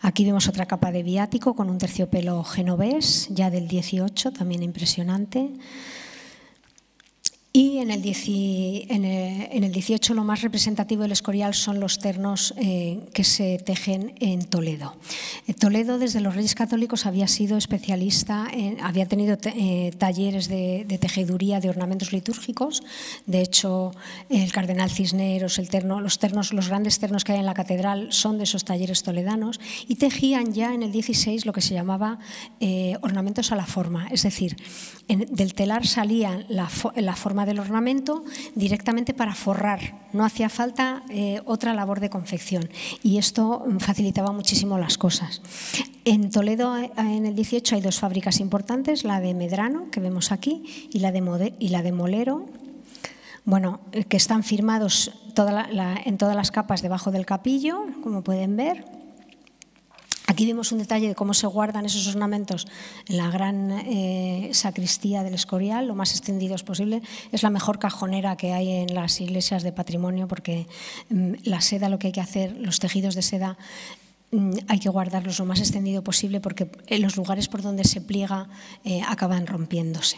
Aquí vemos otra capa de viático con un terciopelo genovés, ya del 18, también impresionante. Y en el, 18 lo más representativo del Escorial son los ternos eh, que se tejen en Toledo. Eh, Toledo desde los Reyes Católicos había sido especialista, había tenido eh, talleres de, tejeduría de ornamentos litúrgicos. De hecho, el cardenal Cisneros, el terno, los, ternos, los grandes ternos que hay en la catedral son de esos talleres toledanos y tejían ya en el 16 lo que se llamaba ornamentos a la forma. Es decir, del telar salía la forma del ornamento directamente para forrar. No hacía falta eh, otra labor de confección y esto facilitaba muchísimo las cosas. En Toledo, eh, en el 18, hay dos fábricas importantes, la de Medrano, que vemos aquí, y la de, Molero, bueno, eh, que están firmados en todas las capas debajo del capillo, como pueden ver. Aquí vemos un detalle de cómo se guardan esos ornamentos en la gran eh, sacristía del Escorial, lo más extendidos posible. Es la mejor cajonera que hay en las iglesias de patrimonio porque mm, la seda, lo que hay que hacer, los tejidos de seda mm, hay que guardarlos lo más extendido posible porque en los lugares por donde se pliega eh, acaban rompiéndose.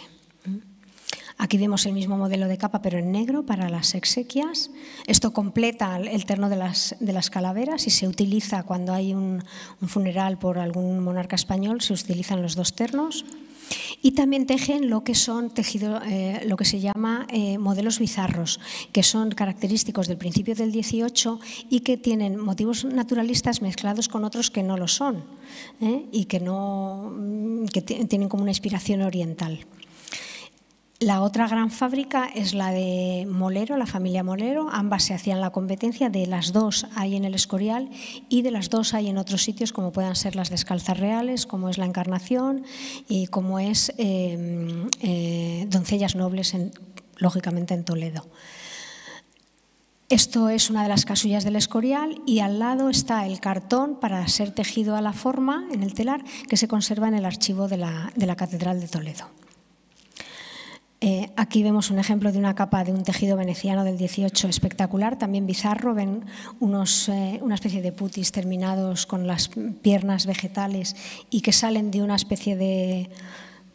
Aquí vemos el mismo modelo de capa, pero en negro para las exequias. Esto completa el terno de las, de las calaveras y se utiliza cuando hay un, funeral por algún monarca español, se utilizan los dos ternos. Y también tejen lo que son tejido, eh, lo que se llama eh, modelos bizarros, que son característicos del principio del 18 y que tienen motivos naturalistas mezclados con otros que no lo son ¿eh? y que, no, que tienen como una inspiración oriental. La otra gran fábrica es la de Molero, la familia Molero. Ambas se hacían la competencia. De las dos hay en el Escorial y de las dos hay en otros sitios, como puedan ser las Descalzas Reales, como es la Encarnación y como es eh, eh, Doncellas Nobles, lógicamente en Toledo. Esto es una de las casullas del Escorial y al lado está el cartón para ser tejido a la forma en el telar que se conserva en el archivo de la Catedral de Toledo. Eh, aquí vemos un ejemplo de una capa de un tejido veneciano del 18 espectacular, también bizarro. Ven unos, eh, una especie de putis terminados con las piernas vegetales y que salen de una especie de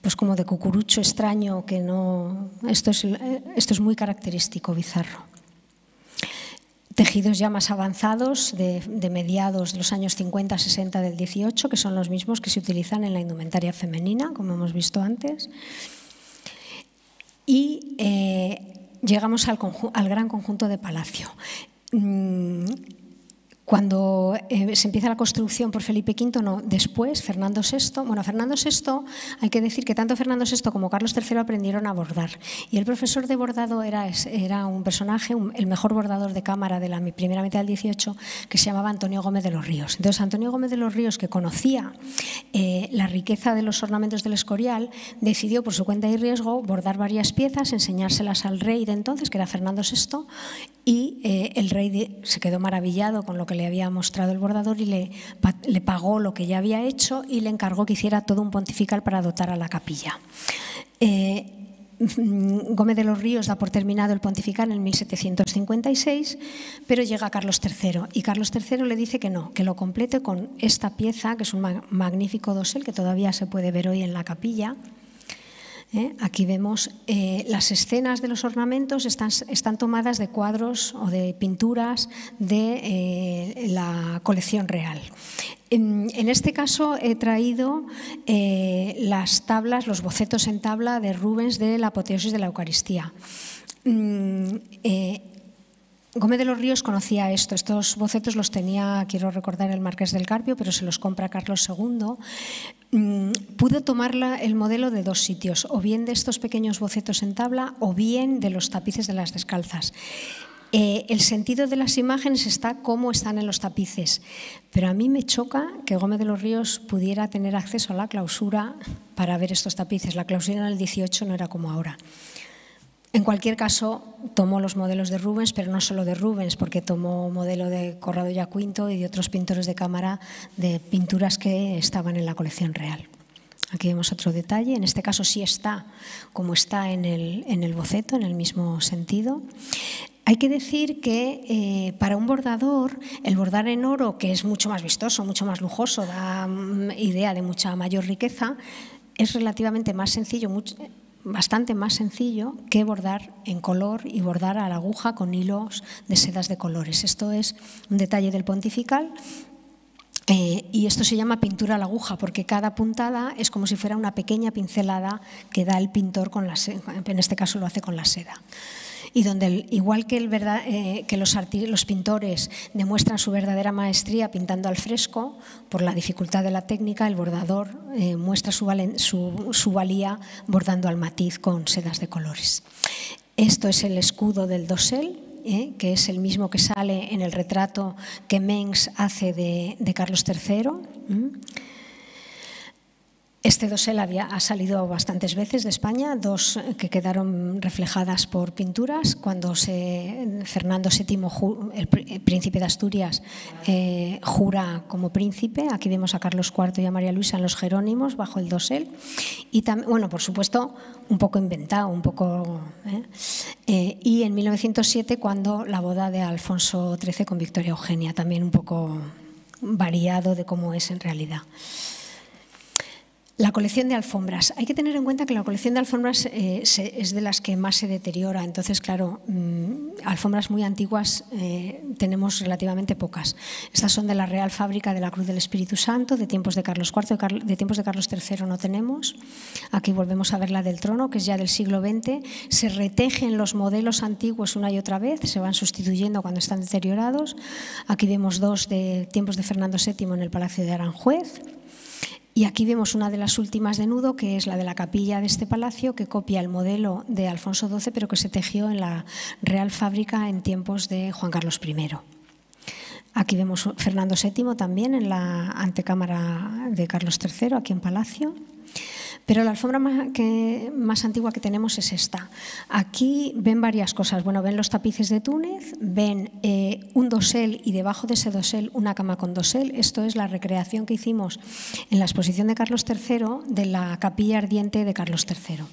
pues como de cucurucho extraño que no esto es, eh, esto es muy característico bizarro tejidos ya más avanzados de, de, mediados de los años 50-60 del 18 que son los mismos que se utilizan en la indumentaria femenina como hemos visto antes y eh, llegamos al, al, gran conjunto de Palacio. Mm, cuando eh, se empieza la construcción por Felipe V, no, después Fernando VI. Bueno, Fernando VI, hay que decir que tanto Fernando VI como Carlos III aprendieron a bordar. Y el profesor de bordado era, era un personaje, el mejor bordador de cámara de la primera mitad del 18, que se llamaba Antonio Gómez de los Ríos. Entonces, Antonio Gómez de los Ríos, que conocía eh, la riqueza de los ornamentos del Escorial, decidió por su cuenta y riesgo bordar varias piezas, enseñárselas al rey de entonces, que era Fernando VI, y eh, el rey se quedó maravillado con lo que le había mostrado el bordador y le, le pagó lo que ya había hecho y le encargó que hiciera todo un pontifical para dotar a la capilla. Eh, Gómez de los Ríos da por terminado el pontifical en 1756, pero llega Carlos III y Carlos III le dice que no, que lo complete con esta pieza, que es un magnífico dosel que todavía se puede ver hoy en la capilla. ¿Eh? Aquí vemos eh, las escenas de los ornamentos están, tomadas de cuadros o de pinturas de eh, la colección real. En, este caso he traído las tablas, los bocetos en tabla de Rubens de la apoteosis de la Eucaristía. Mm, Gómez de los Ríos conocía esto. Estos bocetos los tenía, quiero recordar, el Marqués del Carpio, pero se los compra Carlos II. Mm, pudo tomar el modelo de dos sitios, o bien de estos pequeños bocetos en tabla, o bien de los tapices de las descalzas. Eh, el sentido de las imágenes está cómo están en los tapices, pero a mí me choca que Gómez de los Ríos pudiera tener acceso a la clausura para ver estos tapices. La clausura en el 18 no era como ahora. En cualquier caso, tomó los modelos de Rubens, pero no solo de Rubens, porque tomó modelo de Corrado Yacuinto y de otros pintores de cámara de pinturas que estaban en la colección real. Aquí vemos otro detalle, en este caso sí está como está en el, boceto, en el mismo sentido. Hay que decir que eh, para un bordador, el bordar en oro, que es mucho más vistoso, mucho más lujoso, da mm, idea de mucha mayor riqueza, es relativamente más sencillo, bastante más sencillo que bordar en color y bordar a la aguja con hilos de sedas de colores. Esto es un detalle del pontifical eh, y esto se llama pintura a la aguja porque cada puntada es como si fuera una pequeña pincelada que da el pintor con la en este caso lo hace con la seda y donde, igual que, eh, los, pintores demuestran su verdadera maestría pintando al fresco, por la dificultad de la técnica, el bordador eh, muestra su, valía bordando al matiz con sedas de colores. Esto es el escudo del dosel, eh, que es el mismo que sale en el retrato que Mengs hace de Carlos III. Este dosel había, ha salido bastantes veces de España, dos que quedaron reflejadas por pinturas. Cuando se, Fernando VII, el príncipe de Asturias, eh, jura como príncipe, aquí vemos a Carlos IV y a María Luisa en los Jerónimos bajo el dosel. Y también, bueno, por supuesto, un poco inventado, un poco. ¿eh? Eh, y en 1907, cuando la boda de Alfonso XIII con Victoria Eugenia, también un poco variado de cómo es en realidad. La colección de alfombras. Hay que tener en cuenta que la colección de alfombras eh, es de las que más se deteriora. Entonces, claro, mm, alfombras muy antiguas eh, tenemos relativamente pocas. Estas son de la Real Fábrica de la Cruz del Espíritu Santo, de tiempos de Carlos IV, de, tiempos de Carlos III no tenemos. Aquí volvemos a ver la del trono, que es ya del siglo XX. Se retejen los modelos antiguos una y otra vez, se van sustituyendo cuando están deteriorados. Aquí vemos dos de tiempos de Fernando VII en el Palacio de Aranjuez. Y aquí vemos una de las últimas de nudo, que es la de la capilla de este palacio, que copia el modelo de Alfonso XII, pero que se tejió en la Real Fábrica en tiempos de Juan Carlos I. Aquí vemos Fernando VII también en la antecámara de Carlos III, aquí en Palacio. Pero la alfombra más, antigua que tenemos es esta. Aquí ven varias cosas. Bueno, ven los tapices de Túnez, ven eh, un dosel y debajo de ese dosel una cama con dosel. Esto es la recreación que hicimos en la exposición de Carlos III de la capilla ardiente de Carlos III.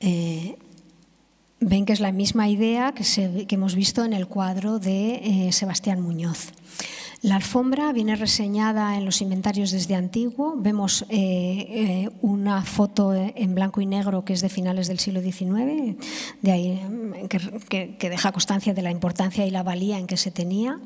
Eh, ven que es la misma idea que, hemos visto en el cuadro de eh, Sebastián Muñoz. La alfombra viene reseñada en los inventarios desde antiguo. Vemos eh, eh, una foto en blanco y negro que es de finales del siglo XIX, de ahí, mm, que, deja constancia de la importancia y la valía en que se tenía.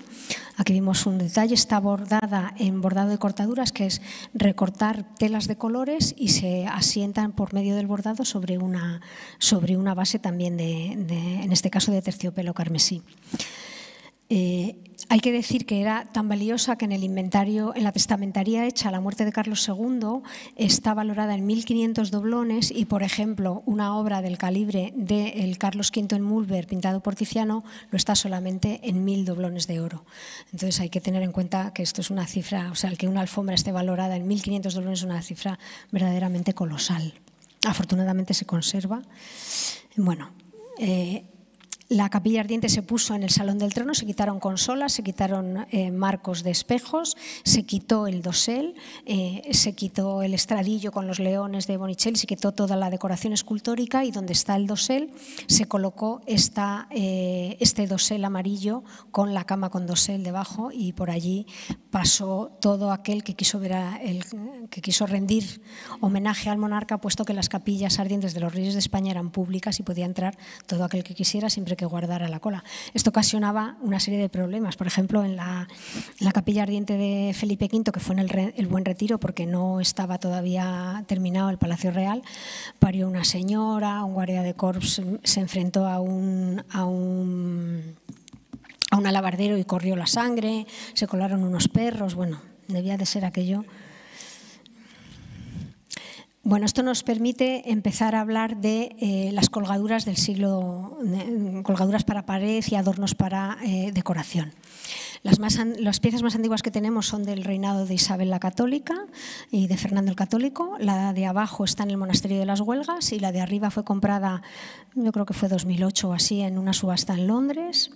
Aquí vimos un detalle, está bordada en bordado de cortaduras, que es recortar telas de colores y se asientan por medio del bordado sobre una, sobre una base también, de, en este caso, de terciopelo carmesí. Eh, hay que decir que era tan valiosa que en el inventario, en la testamentaría hecha a la muerte de Carlos II, está valorada en 1.500 doblones y, por ejemplo, una obra del calibre de Carlos V en Mulver, pintado por Tiziano, lo está solamente en 1.000 doblones de oro. Entonces hay que tener en cuenta que esto es una cifra, o sea, el que una alfombra esté valorada en 1.500 doblones es una cifra verdaderamente colosal. Afortunadamente se conserva. Bueno, eh, la capilla ardiente se puso en el Salón del Trono, se quitaron consolas, se quitaron eh, marcos de espejos, se quitó el dosel, eh, se quitó el estradillo con los leones de Bonicelli, se quitó toda la decoración escultórica y donde está el dosel se colocó esta, eh, este dosel amarillo con la cama con dosel debajo y por allí pasó todo aquel que quiso, ver el, que quiso rendir homenaje al monarca, puesto que las capillas ardientes de los reyes de España eran públicas y podía entrar todo aquel que quisiera siempre que guardar a la cola. Esto ocasionaba una serie de problemas. Por ejemplo, en la, capilla ardiente de Felipe V, que fue en el, Buen Retiro, porque no estaba todavía terminado el Palacio Real, parió una señora, un guardia de corps se enfrentó a un, a un a un alabardero y corrió la sangre, se colaron unos perros, bueno, debía de ser aquello bueno, esto nos permite empezar a hablar de eh, las colgaduras del siglo, colgaduras para pared y adornos para eh, decoración. Las, las, piezas más antiguas que tenemos son del reinado de Isabel la Católica y de Fernando el Católico. La de abajo está en el Monasterio de las Huelgas y la de arriba fue comprada, yo creo que fue 2008 o así, en una subasta en Londres.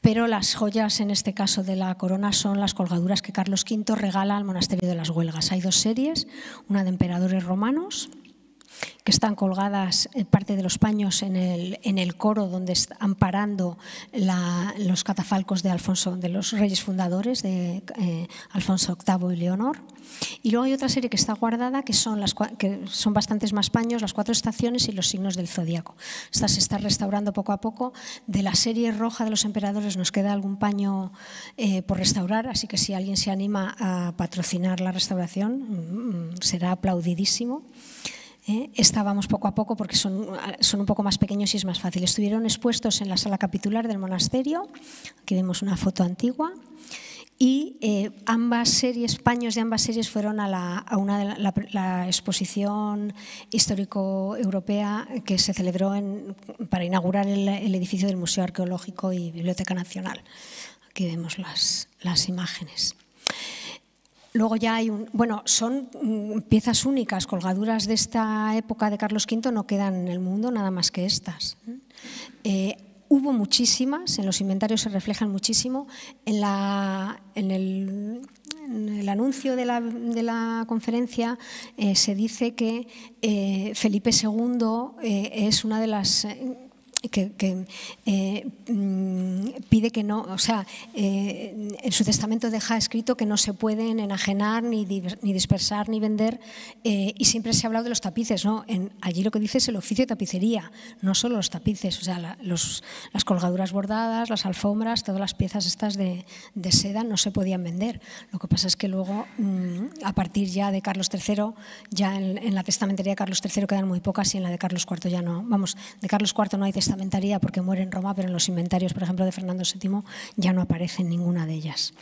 Pero las joyas, en este caso de la corona, son las colgaduras que Carlos V regala al monasterio de las Huelgas. Hay dos series, una de emperadores romanos que están colgadas parte de los paños en el, en el coro donde están parando los catafalcos de Alfonso, de los reyes fundadores de eh, Alfonso VIII y Leonor. Y luego hay otra serie que está guardada que son, las, que son bastantes más paños, las cuatro estaciones y los signos del zodiaco. Esta se está restaurando poco a poco. De la serie roja de los emperadores nos queda algún paño eh, por restaurar, así que si alguien se anima a patrocinar la restauración, mm, mm, será aplaudidísimo. ¿Eh? estábamos poco a poco porque son, son un poco más pequeños y es más fácil. Estuvieron expuestos en la sala capitular del monasterio, aquí vemos una foto antigua, y eh, ambas series, paños de ambas series fueron a, la, a una de la, la, exposición histórico-europea que se celebró en, para inaugurar el, el, edificio del Museo Arqueológico y Biblioteca Nacional. Aquí vemos las, las imágenes. Luego ya hay un, bueno, son mm, piezas únicas, colgaduras de esta época de Carlos V no quedan en el mundo nada más que estas. Eh, hubo muchísimas, en los inventarios se reflejan muchísimo. En, la, en, el, anuncio de la, conferencia eh, se dice que eh, Felipe II es una de las que, eh, mm, pide que no, o sea, eh, en su testamento deja escrito que no se pueden enajenar, ni, ni dispersar, ni vender, eh, y siempre se ha hablado de los tapices, ¿no? En, allí lo que dice es el oficio de tapicería, no solo los tapices, o sea, los, las colgaduras bordadas, las alfombras, todas las piezas estas de, de, seda no se podían vender. Lo que pasa es que luego, mm, a partir ya de Carlos III, ya en, en, la testamentería de Carlos III quedan muy pocas y en la de Carlos IV ya no, vamos, de Carlos IV no hay testamento porque muere en Roma, pero en los inventarios, por ejemplo, de Fernando VII ya no aparece ninguna de ellas.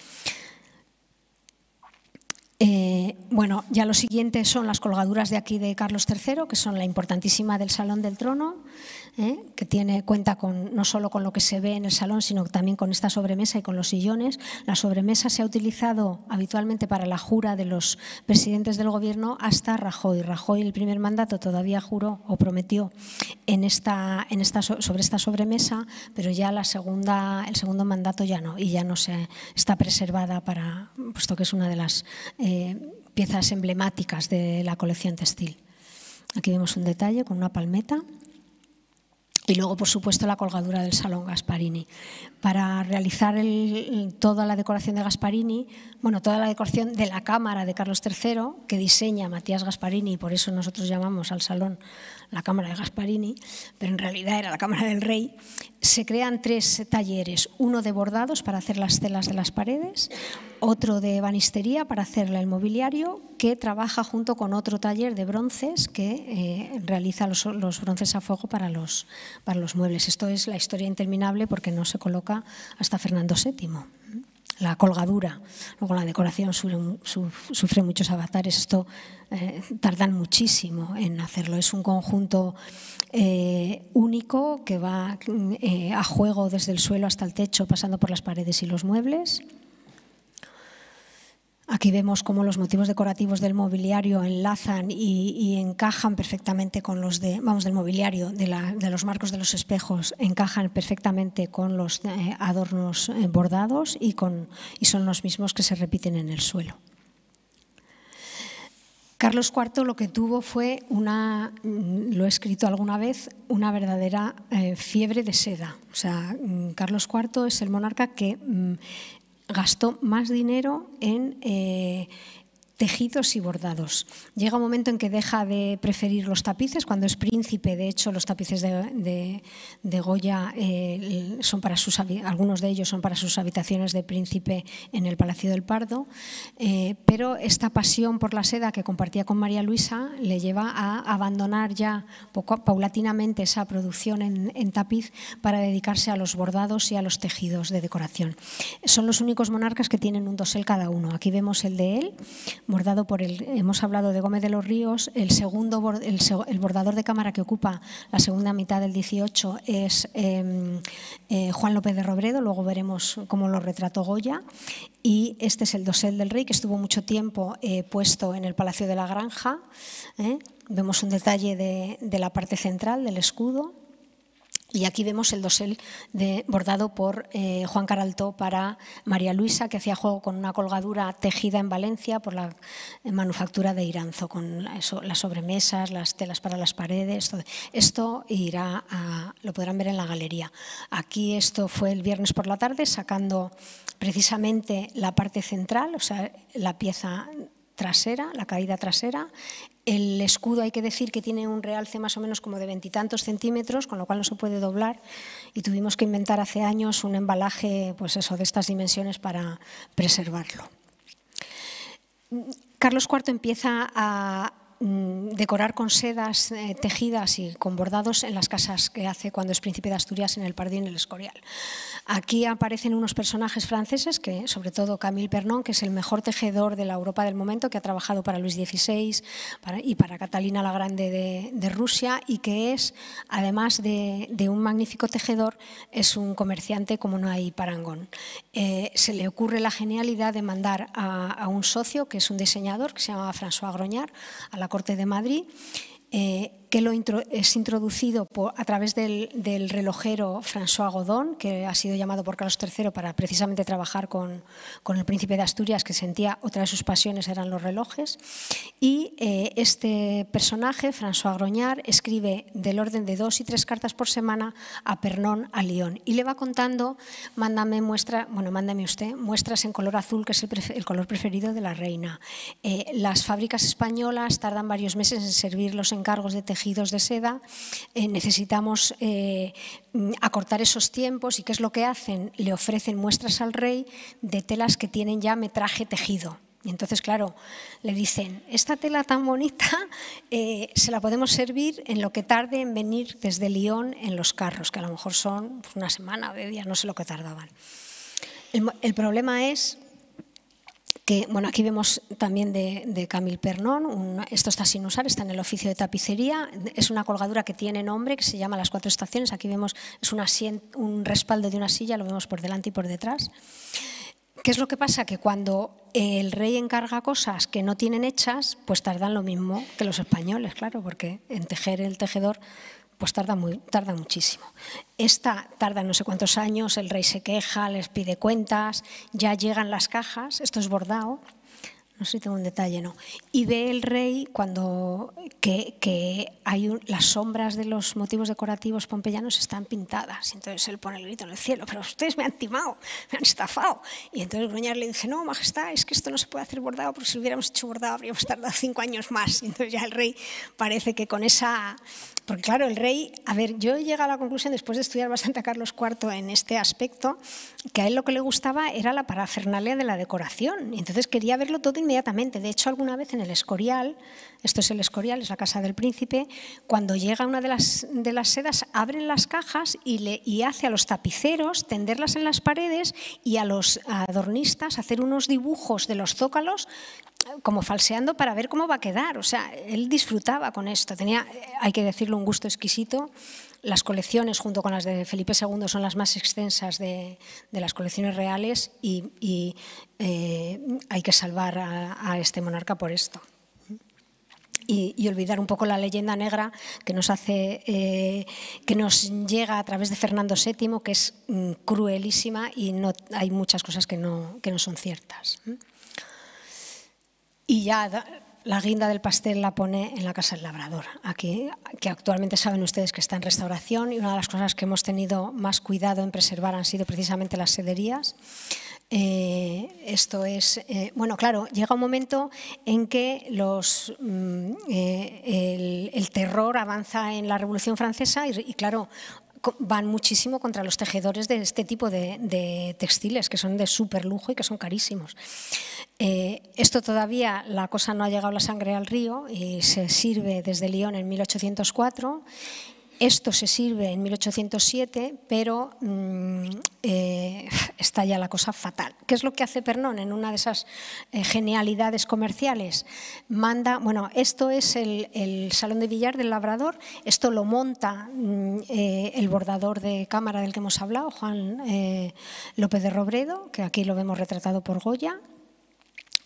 Eh, bueno, ya lo siguiente son las colgaduras de aquí de Carlos III, que son la importantísima del Salón del Trono, ¿eh? que tiene cuenta con, no solo con lo que se ve en el salón, sino también con esta sobremesa y con los sillones. La sobremesa se ha utilizado habitualmente para la jura de los presidentes del gobierno hasta Rajoy. Rajoy, el primer mandato, todavía juró o prometió en esta, en esta, sobre esta sobremesa, pero ya la segunda, el segundo mandato ya no, y ya no se, está preservada para, puesto que es una de las eh, piezas emblemáticas de la colección textil. Aquí vemos un detalle con una palmeta. Y luego, por supuesto, la colgadura del Salón Gasparini. Para realizar toda la decoración de Gasparini, bueno, toda la decoración de la cámara de Carlos III, que diseña Matías Gasparini, y por eso nosotros llamamos al salón la Cámara de Gasparini, pero en realidad era la Cámara del Rey, se crean tres talleres, uno de bordados para hacer las telas de las paredes, otro de banistería para hacer el mobiliario, que trabaja junto con otro taller de bronces que eh, realiza los, los, bronces a fuego para los, para los muebles. Esto es la historia interminable porque no se coloca hasta Fernando VII la colgadura. Luego la decoración sufre, muchos avatares. Esto eh, tardan muchísimo en hacerlo. Es un conjunto eh, único que va a juego desde el suelo hasta el techo, pasando por las paredes y los muebles. Aquí vemos cómo los motivos decorativos del mobiliario enlazan y, encajan perfectamente con los de, vamos, del mobiliario, de, los marcos de los espejos, encajan perfectamente con los eh, adornos eh, bordados y, con, y son los mismos que se repiten en el suelo. Carlos IV lo que tuvo fue una, lo he escrito alguna vez, una verdadera eh, fiebre de seda. O sea, mm, Carlos IV es el monarca que mm, gastó más dinero en eh, tejidos y bordados. Llega un momento en que deja de preferir los tapices, cuando es príncipe, de hecho los tapices de, Goya eh, son para sus algunos de ellos son para sus habitaciones de príncipe en el Palacio del Pardo, eh, pero esta pasión por la seda que compartía con María Luisa le lleva a abandonar ya poco, paulatinamente esa producción en, en tapiz para dedicarse a los bordados y a los tejidos de decoración. Son los únicos monarcas que tienen un dosel cada uno. Aquí vemos el de él, bordado por el, hemos hablado de Gómez de los Ríos, el segundo el, bordador de cámara que ocupa la segunda mitad del 18 es em, eh, Juan López de Robredo, luego veremos cómo lo retrató Goya, y este es el dosel del rey que estuvo mucho tiempo eh, puesto en el Palacio de la Granja. ¿eh? Vemos un detalle de la parte central del escudo. Y aquí vemos el dosel bordado por eh, Juan Caraltó para María Luisa, que hacía juego con una colgadura tejida en Valencia por la manufactura de Iranzo, con las sobremesas, las telas para las paredes. Esto irá lo podrán ver en la galería. Aquí esto fue el viernes por la tarde, sacando precisamente la parte central, o sea, la pieza trasera, la caída trasera. El escudo hay que decir que tiene un realce más o menos como de veintitantos centímetros, con lo cual no se puede doblar y tuvimos que inventar hace años un embalaje pues eso, de estas dimensiones para preservarlo. Carlos IV empieza a decorar con sedas eh, tejidas y con bordados en las casas que hace cuando es príncipe de Asturias en el Pardín el Escorial. Aquí aparecen unos personajes franceses, que sobre todo Camille Pernon, que es el mejor tejedor de la Europa del momento, que ha trabajado para Luis XVI y para Catalina la Grande de, Rusia y que es, además de, un magnífico tejedor, es un comerciante como no hay parangón. Eh, se le ocurre la genialidad de mandar a, a, un socio, que es un diseñador, que se llama François Groñar, a la Corte de Madrid, eh, que lo es introducido a través del, relojero François Godon, que ha sido llamado por Carlos III para precisamente trabajar con, el príncipe de Asturias, que sentía otra de sus pasiones eran los relojes. Y eh, este personaje, François Groñar, escribe del orden de dos y tres cartas por semana a Pernón, a Lyon, y le va contando, mándame muestra, bueno, mándame usted, muestras en color azul, que es el, color preferido de la reina. Eh, las fábricas españolas tardan varios meses en servir los encargos de tejido de seda, eh, necesitamos eh, acortar esos tiempos y ¿qué es lo que hacen? Le ofrecen muestras al rey de telas que tienen ya metraje tejido. Y entonces, claro, le dicen, esta tela tan bonita (laughs) eh, se la podemos servir en lo que tarde en venir desde Lyon en los carros, que a lo mejor son una semana o de día, no sé lo que tardaban. el problema es que, bueno, aquí vemos también de, Camille Pernon, esto está sin usar, está en el oficio de tapicería, es una colgadura que tiene nombre, que se llama Las Cuatro Estaciones, aquí vemos, es un respaldo de una silla, lo vemos por delante y por detrás. ¿Qué es lo que pasa? Que cuando el rey encarga cosas que no tienen hechas, pues tardan lo mismo que los españoles, claro, porque en tejer el tejedor pues tarda, muy, tarda muchísimo. Esta tarda no sé cuántos años, el rey se queja, les pide cuentas, ya llegan las cajas, esto es bordado, no sé si tengo un detalle, no. Y ve el rey cuando que, hay las sombras de los motivos decorativos pompeyanos están pintadas. Entonces él pone el grito en el cielo, pero ustedes me han timado, me han estafado. Y entonces Gruñar le dice, no, majestad, es que esto no se puede hacer bordado, porque si hubiéramos hecho bordado habríamos tardado cinco años más. Y entonces ya el rey parece que con esa... Porque claro, el rey, a ver, yo he llegado a la conclusión, después de estudiar bastante a Carlos IV en este aspecto, que a él lo que le gustaba era la parafernalia de la decoración. Y entonces quería verlo todo inmediatamente. De hecho, alguna vez en el Escorial, esto es el Escorial, es la casa del príncipe, cuando llega una de las, de las sedas, abren las cajas y, le, y hace a los tapiceros tenderlas en las paredes y a los adornistas hacer unos dibujos de los zócalos como falseando para ver cómo va a quedar. O sea, él disfrutaba con esto. Tenía, hay que decirlo, un gusto exquisito las colecciones, junto con las de Felipe II, son las más extensas de, las colecciones reales y, eh, hay que salvar a, este monarca por esto. Y, olvidar un poco la leyenda negra que nos hace eh, que nos llega a través de Fernando VII, que es mm, cruelísima y no, hay muchas cosas que no, que no son ciertas. Y ya la guinda del pastel la pone en la Casa del Labrador, aquí, que actualmente saben ustedes que está en restauración y una de las cosas que hemos tenido más cuidado en preservar han sido precisamente las sederías. Eh, esto es, eh, bueno, claro, llega un momento en que los, mm, eh, el, terror avanza en la Revolución Francesa y, claro, van muchísimo contra los tejedores de este tipo de, textiles, que son de súper lujo y que son carísimos. Eh, esto todavía, la cosa no ha llegado la sangre al río y se sirve desde Lyon en 1804 esto se sirve en 1807, pero mm, eh, (laughs) está ya la cosa fatal. ¿Qué es lo que hace Pernón en una de esas eh, genialidades comerciales? Manda, bueno, esto es el, Salón de Billar del Labrador, esto lo monta mm, eh, el bordador de cámara del que hemos hablado, Juan López de Robredo, que aquí lo vemos retratado por Goya,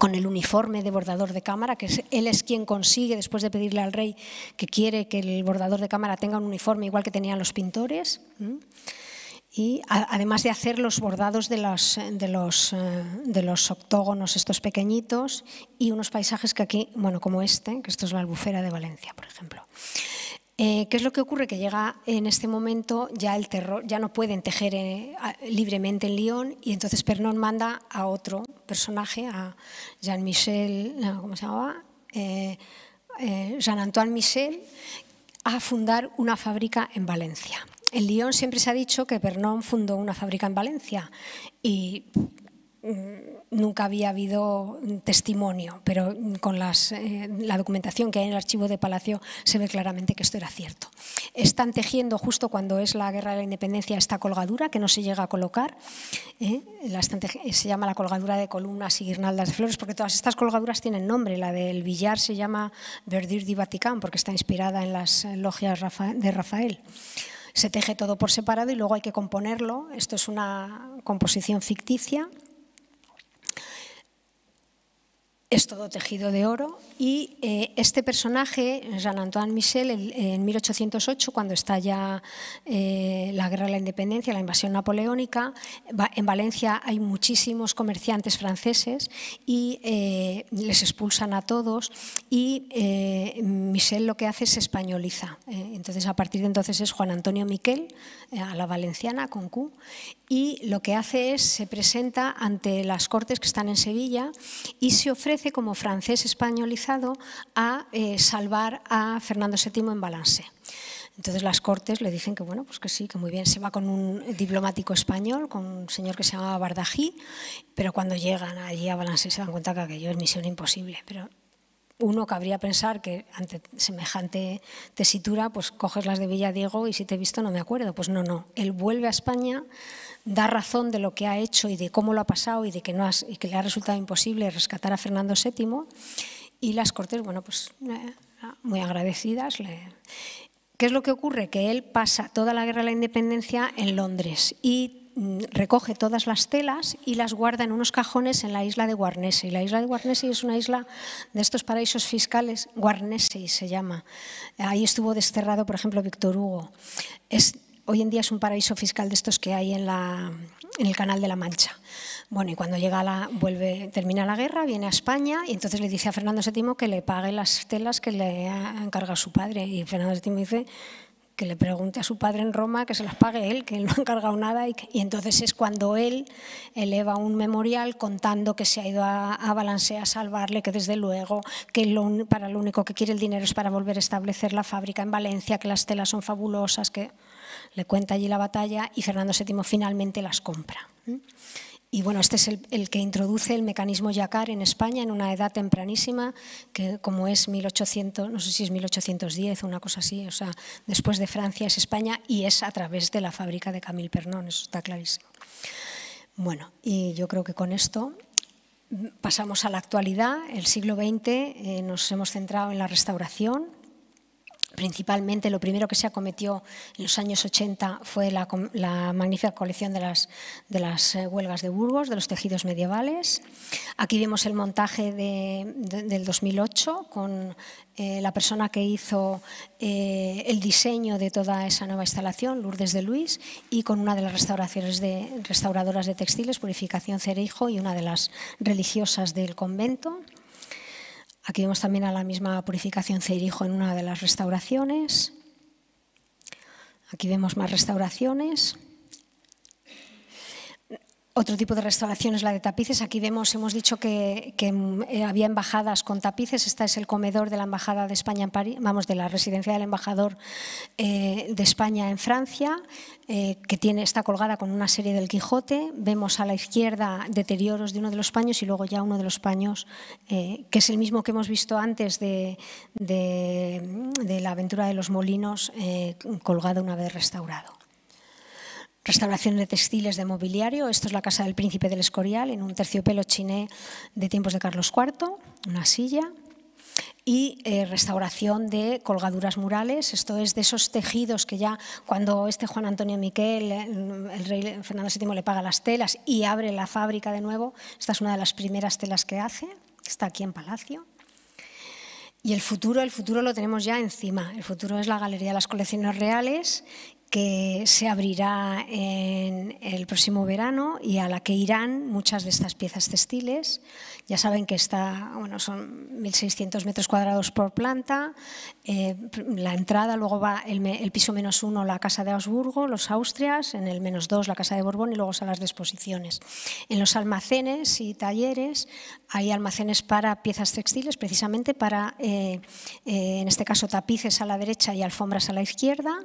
con el uniforme de bordador de cámara, que él es quien consigue, después de pedirle al rey que quiere que el bordador de cámara tenga un uniforme igual que tenían los pintores. Y además de hacer los bordados de los, de, los, eh, de los octógonos, estos pequeñitos, y unos paisajes que aquí, bueno, como este, que esto es la albufera de Valencia, por ejemplo. Eh, ¿Qué es lo que ocurre? Que llega en este momento ya el terror, ya no pueden tejer eh, libremente en Lyon y entonces Pernon manda a otro personaje, a Jean-Michel, ¿cómo se llamaba? Eh, Jean-Antoine Michel, a fundar una fábrica en Valencia. En Lyon siempre se ha dicho que Pernon fundó una fábrica en Valencia y nunca había habido testimonio, pero con eh, la documentación que hay en el archivo de Palacio se ve claramente que esto era cierto. Están tejiendo justo cuando es la guerra de la independencia esta colgadura que no se llega a colocar, ¿eh? se llama la colgadura de columnas y guirnaldas de flores, porque todas estas colgaduras tienen nombre. La del billar se llama Verdure di Vaticán porque está inspirada en las logias de Rafael se teje todo por separado y luego hay que componerlo. Esto es una composición ficticia es todo tejido de oro y eh, este personaje, Jean-Antoine Michel, en 1808, cuando estalla eh, la guerra de la independencia, la invasión napoleónica, en Valencia hay muchísimos comerciantes franceses y eh, les expulsan a todos y Michel lo que hace es españoliza. entonces, a partir de entonces es Juan Antonio Miquel, a la valenciana, con Q, y lo que hace es, se presenta ante las cortes que están en Sevilla y se ofrece como francés españolizado a eh, salvar a Fernando VII en Balance. Entonces las cortes le dicen que bueno, pues que sí, que muy bien. Se va con un diplomático español, con un señor que se llamaba Bardají, pero cuando llegan allí a Balance se dan cuenta que aquello es misión imposible. Pero uno cabría pensar que ante semejante tesitura, pues coges las de Villadiego y si te he visto no me acuerdo. Pues no, no. Él vuelve a España, da razón de lo que ha hecho y de cómo lo ha pasado y de que, no y que le ha resultado imposible rescatar a Fernando VII. Y las Cortes, bueno, pues eh, muy agradecidas. ¿Qué es lo que ocurre? Que él pasa toda la guerra de la independencia en Londres y recoge todas las telas y las guarda en unos cajones en la isla de Guarnese. Y la isla de Guarnese es una isla de estos paraísos fiscales, Guarnese se llama. Ahí estuvo desterrado, por ejemplo, Víctor Hugo. Es, hoy en día es un paraíso fiscal de estos que hay en, la, en el Canal de la Mancha. Bueno, y cuando llega la, vuelve, termina la guerra, viene a España y entonces le dice a Fernando VII que le pague las telas que le ha encargado su padre. Y Fernando VII dice que le pregunte a su padre en Roma que se las pague él, que él no ha encargado nada. Y, entonces es cuando él eleva un memorial contando que se ha ido a, a a salvarle, que desde luego que para lo único que quiere el dinero es para volver a establecer la fábrica en Valencia, que las telas son fabulosas, que le cuenta allí la batalla y Fernando VII finalmente las compra. Y bueno, este es el, que introduce el mecanismo Yacar en España en una edad tempranísima, que como es 1800, no sé si es 1810 o una cosa así, o sea, después de Francia es España y es a través de la fábrica de Camille Pernón, eso está clarísimo. Bueno, y yo creo que con esto pasamos a la actualidad. El siglo XX eh, nos hemos centrado en la restauración, Principalmente, lo primero que se acometió en los años 80 fue la, magnífica colección de las, eh, huelgas de Burgos, de los tejidos medievales. Aquí vemos el montaje del 2008 con eh, la persona que hizo eh, el diseño de toda esa nueva instalación, Lourdes de Luis, y con una de las restauradoras de textiles, Purificación Cereijo, y una de las religiosas del convento. Aquí vemos también a la misma purificación Ceirijo en una de las restauraciones. Aquí vemos más restauraciones. Otro tipo de restauración es la de tapices. Aquí vemos, hemos dicho que, eh, había embajadas con tapices. Este es el comedor de la Embajada de España en París, vamos, de la residencia del embajador eh, de España en Francia, eh, que tiene, está colgada con una serie del Quijote. Vemos a la izquierda deterioros de uno de los paños y luego ya uno de los paños, que es el mismo que hemos visto antes de la aventura de los molinos, colgado una vez restaurado. Restauración de textiles de mobiliario. Esto es la casa del príncipe del Escorial en un terciopelo chiné de tiempos de Carlos IV, una silla. Y eh, restauración de colgaduras murales. Esto es de esos tejidos que ya cuando este Juan Antonio Miquel, el rey Fernando VII, le paga las telas y abre la fábrica de nuevo, esta es una de las primeras telas que hace. Está aquí en Palacio. Y el futuro, el futuro lo tenemos ya encima. El futuro es la Galería de las Colecciones Reales que se abrirá en el próximo verano y a la que irán muchas de estas piezas textiles. Ya saben que está, bueno, son 1.600 metros cuadrados por planta. Eh, la entrada, luego va el, piso menos uno, la Casa de Augsburgo, los Austrias, en el menos dos, la Casa de Borbón y luego salas de exposiciones. En los almacenes y talleres hay almacenes para piezas textiles, precisamente para, eh, eh, en este caso, tapices a la derecha y alfombras a la izquierda.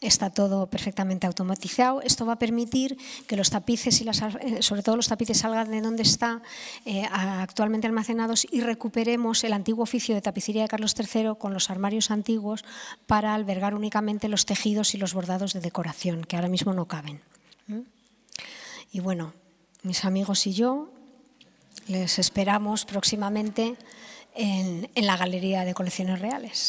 Está todo perfectamente automatizado. Esto va a permitir que los tapices, y las, eh, sobre todo los tapices, salgan de donde están eh, actualmente almacenados y recuperemos el antiguo oficio de tapicería de Carlos III con los armarios antiguos para albergar únicamente los tejidos y los bordados de decoración, que ahora mismo no caben. ¿Mm? Y bueno, mis amigos y yo les esperamos próximamente en la Galería de Colecciones Reales.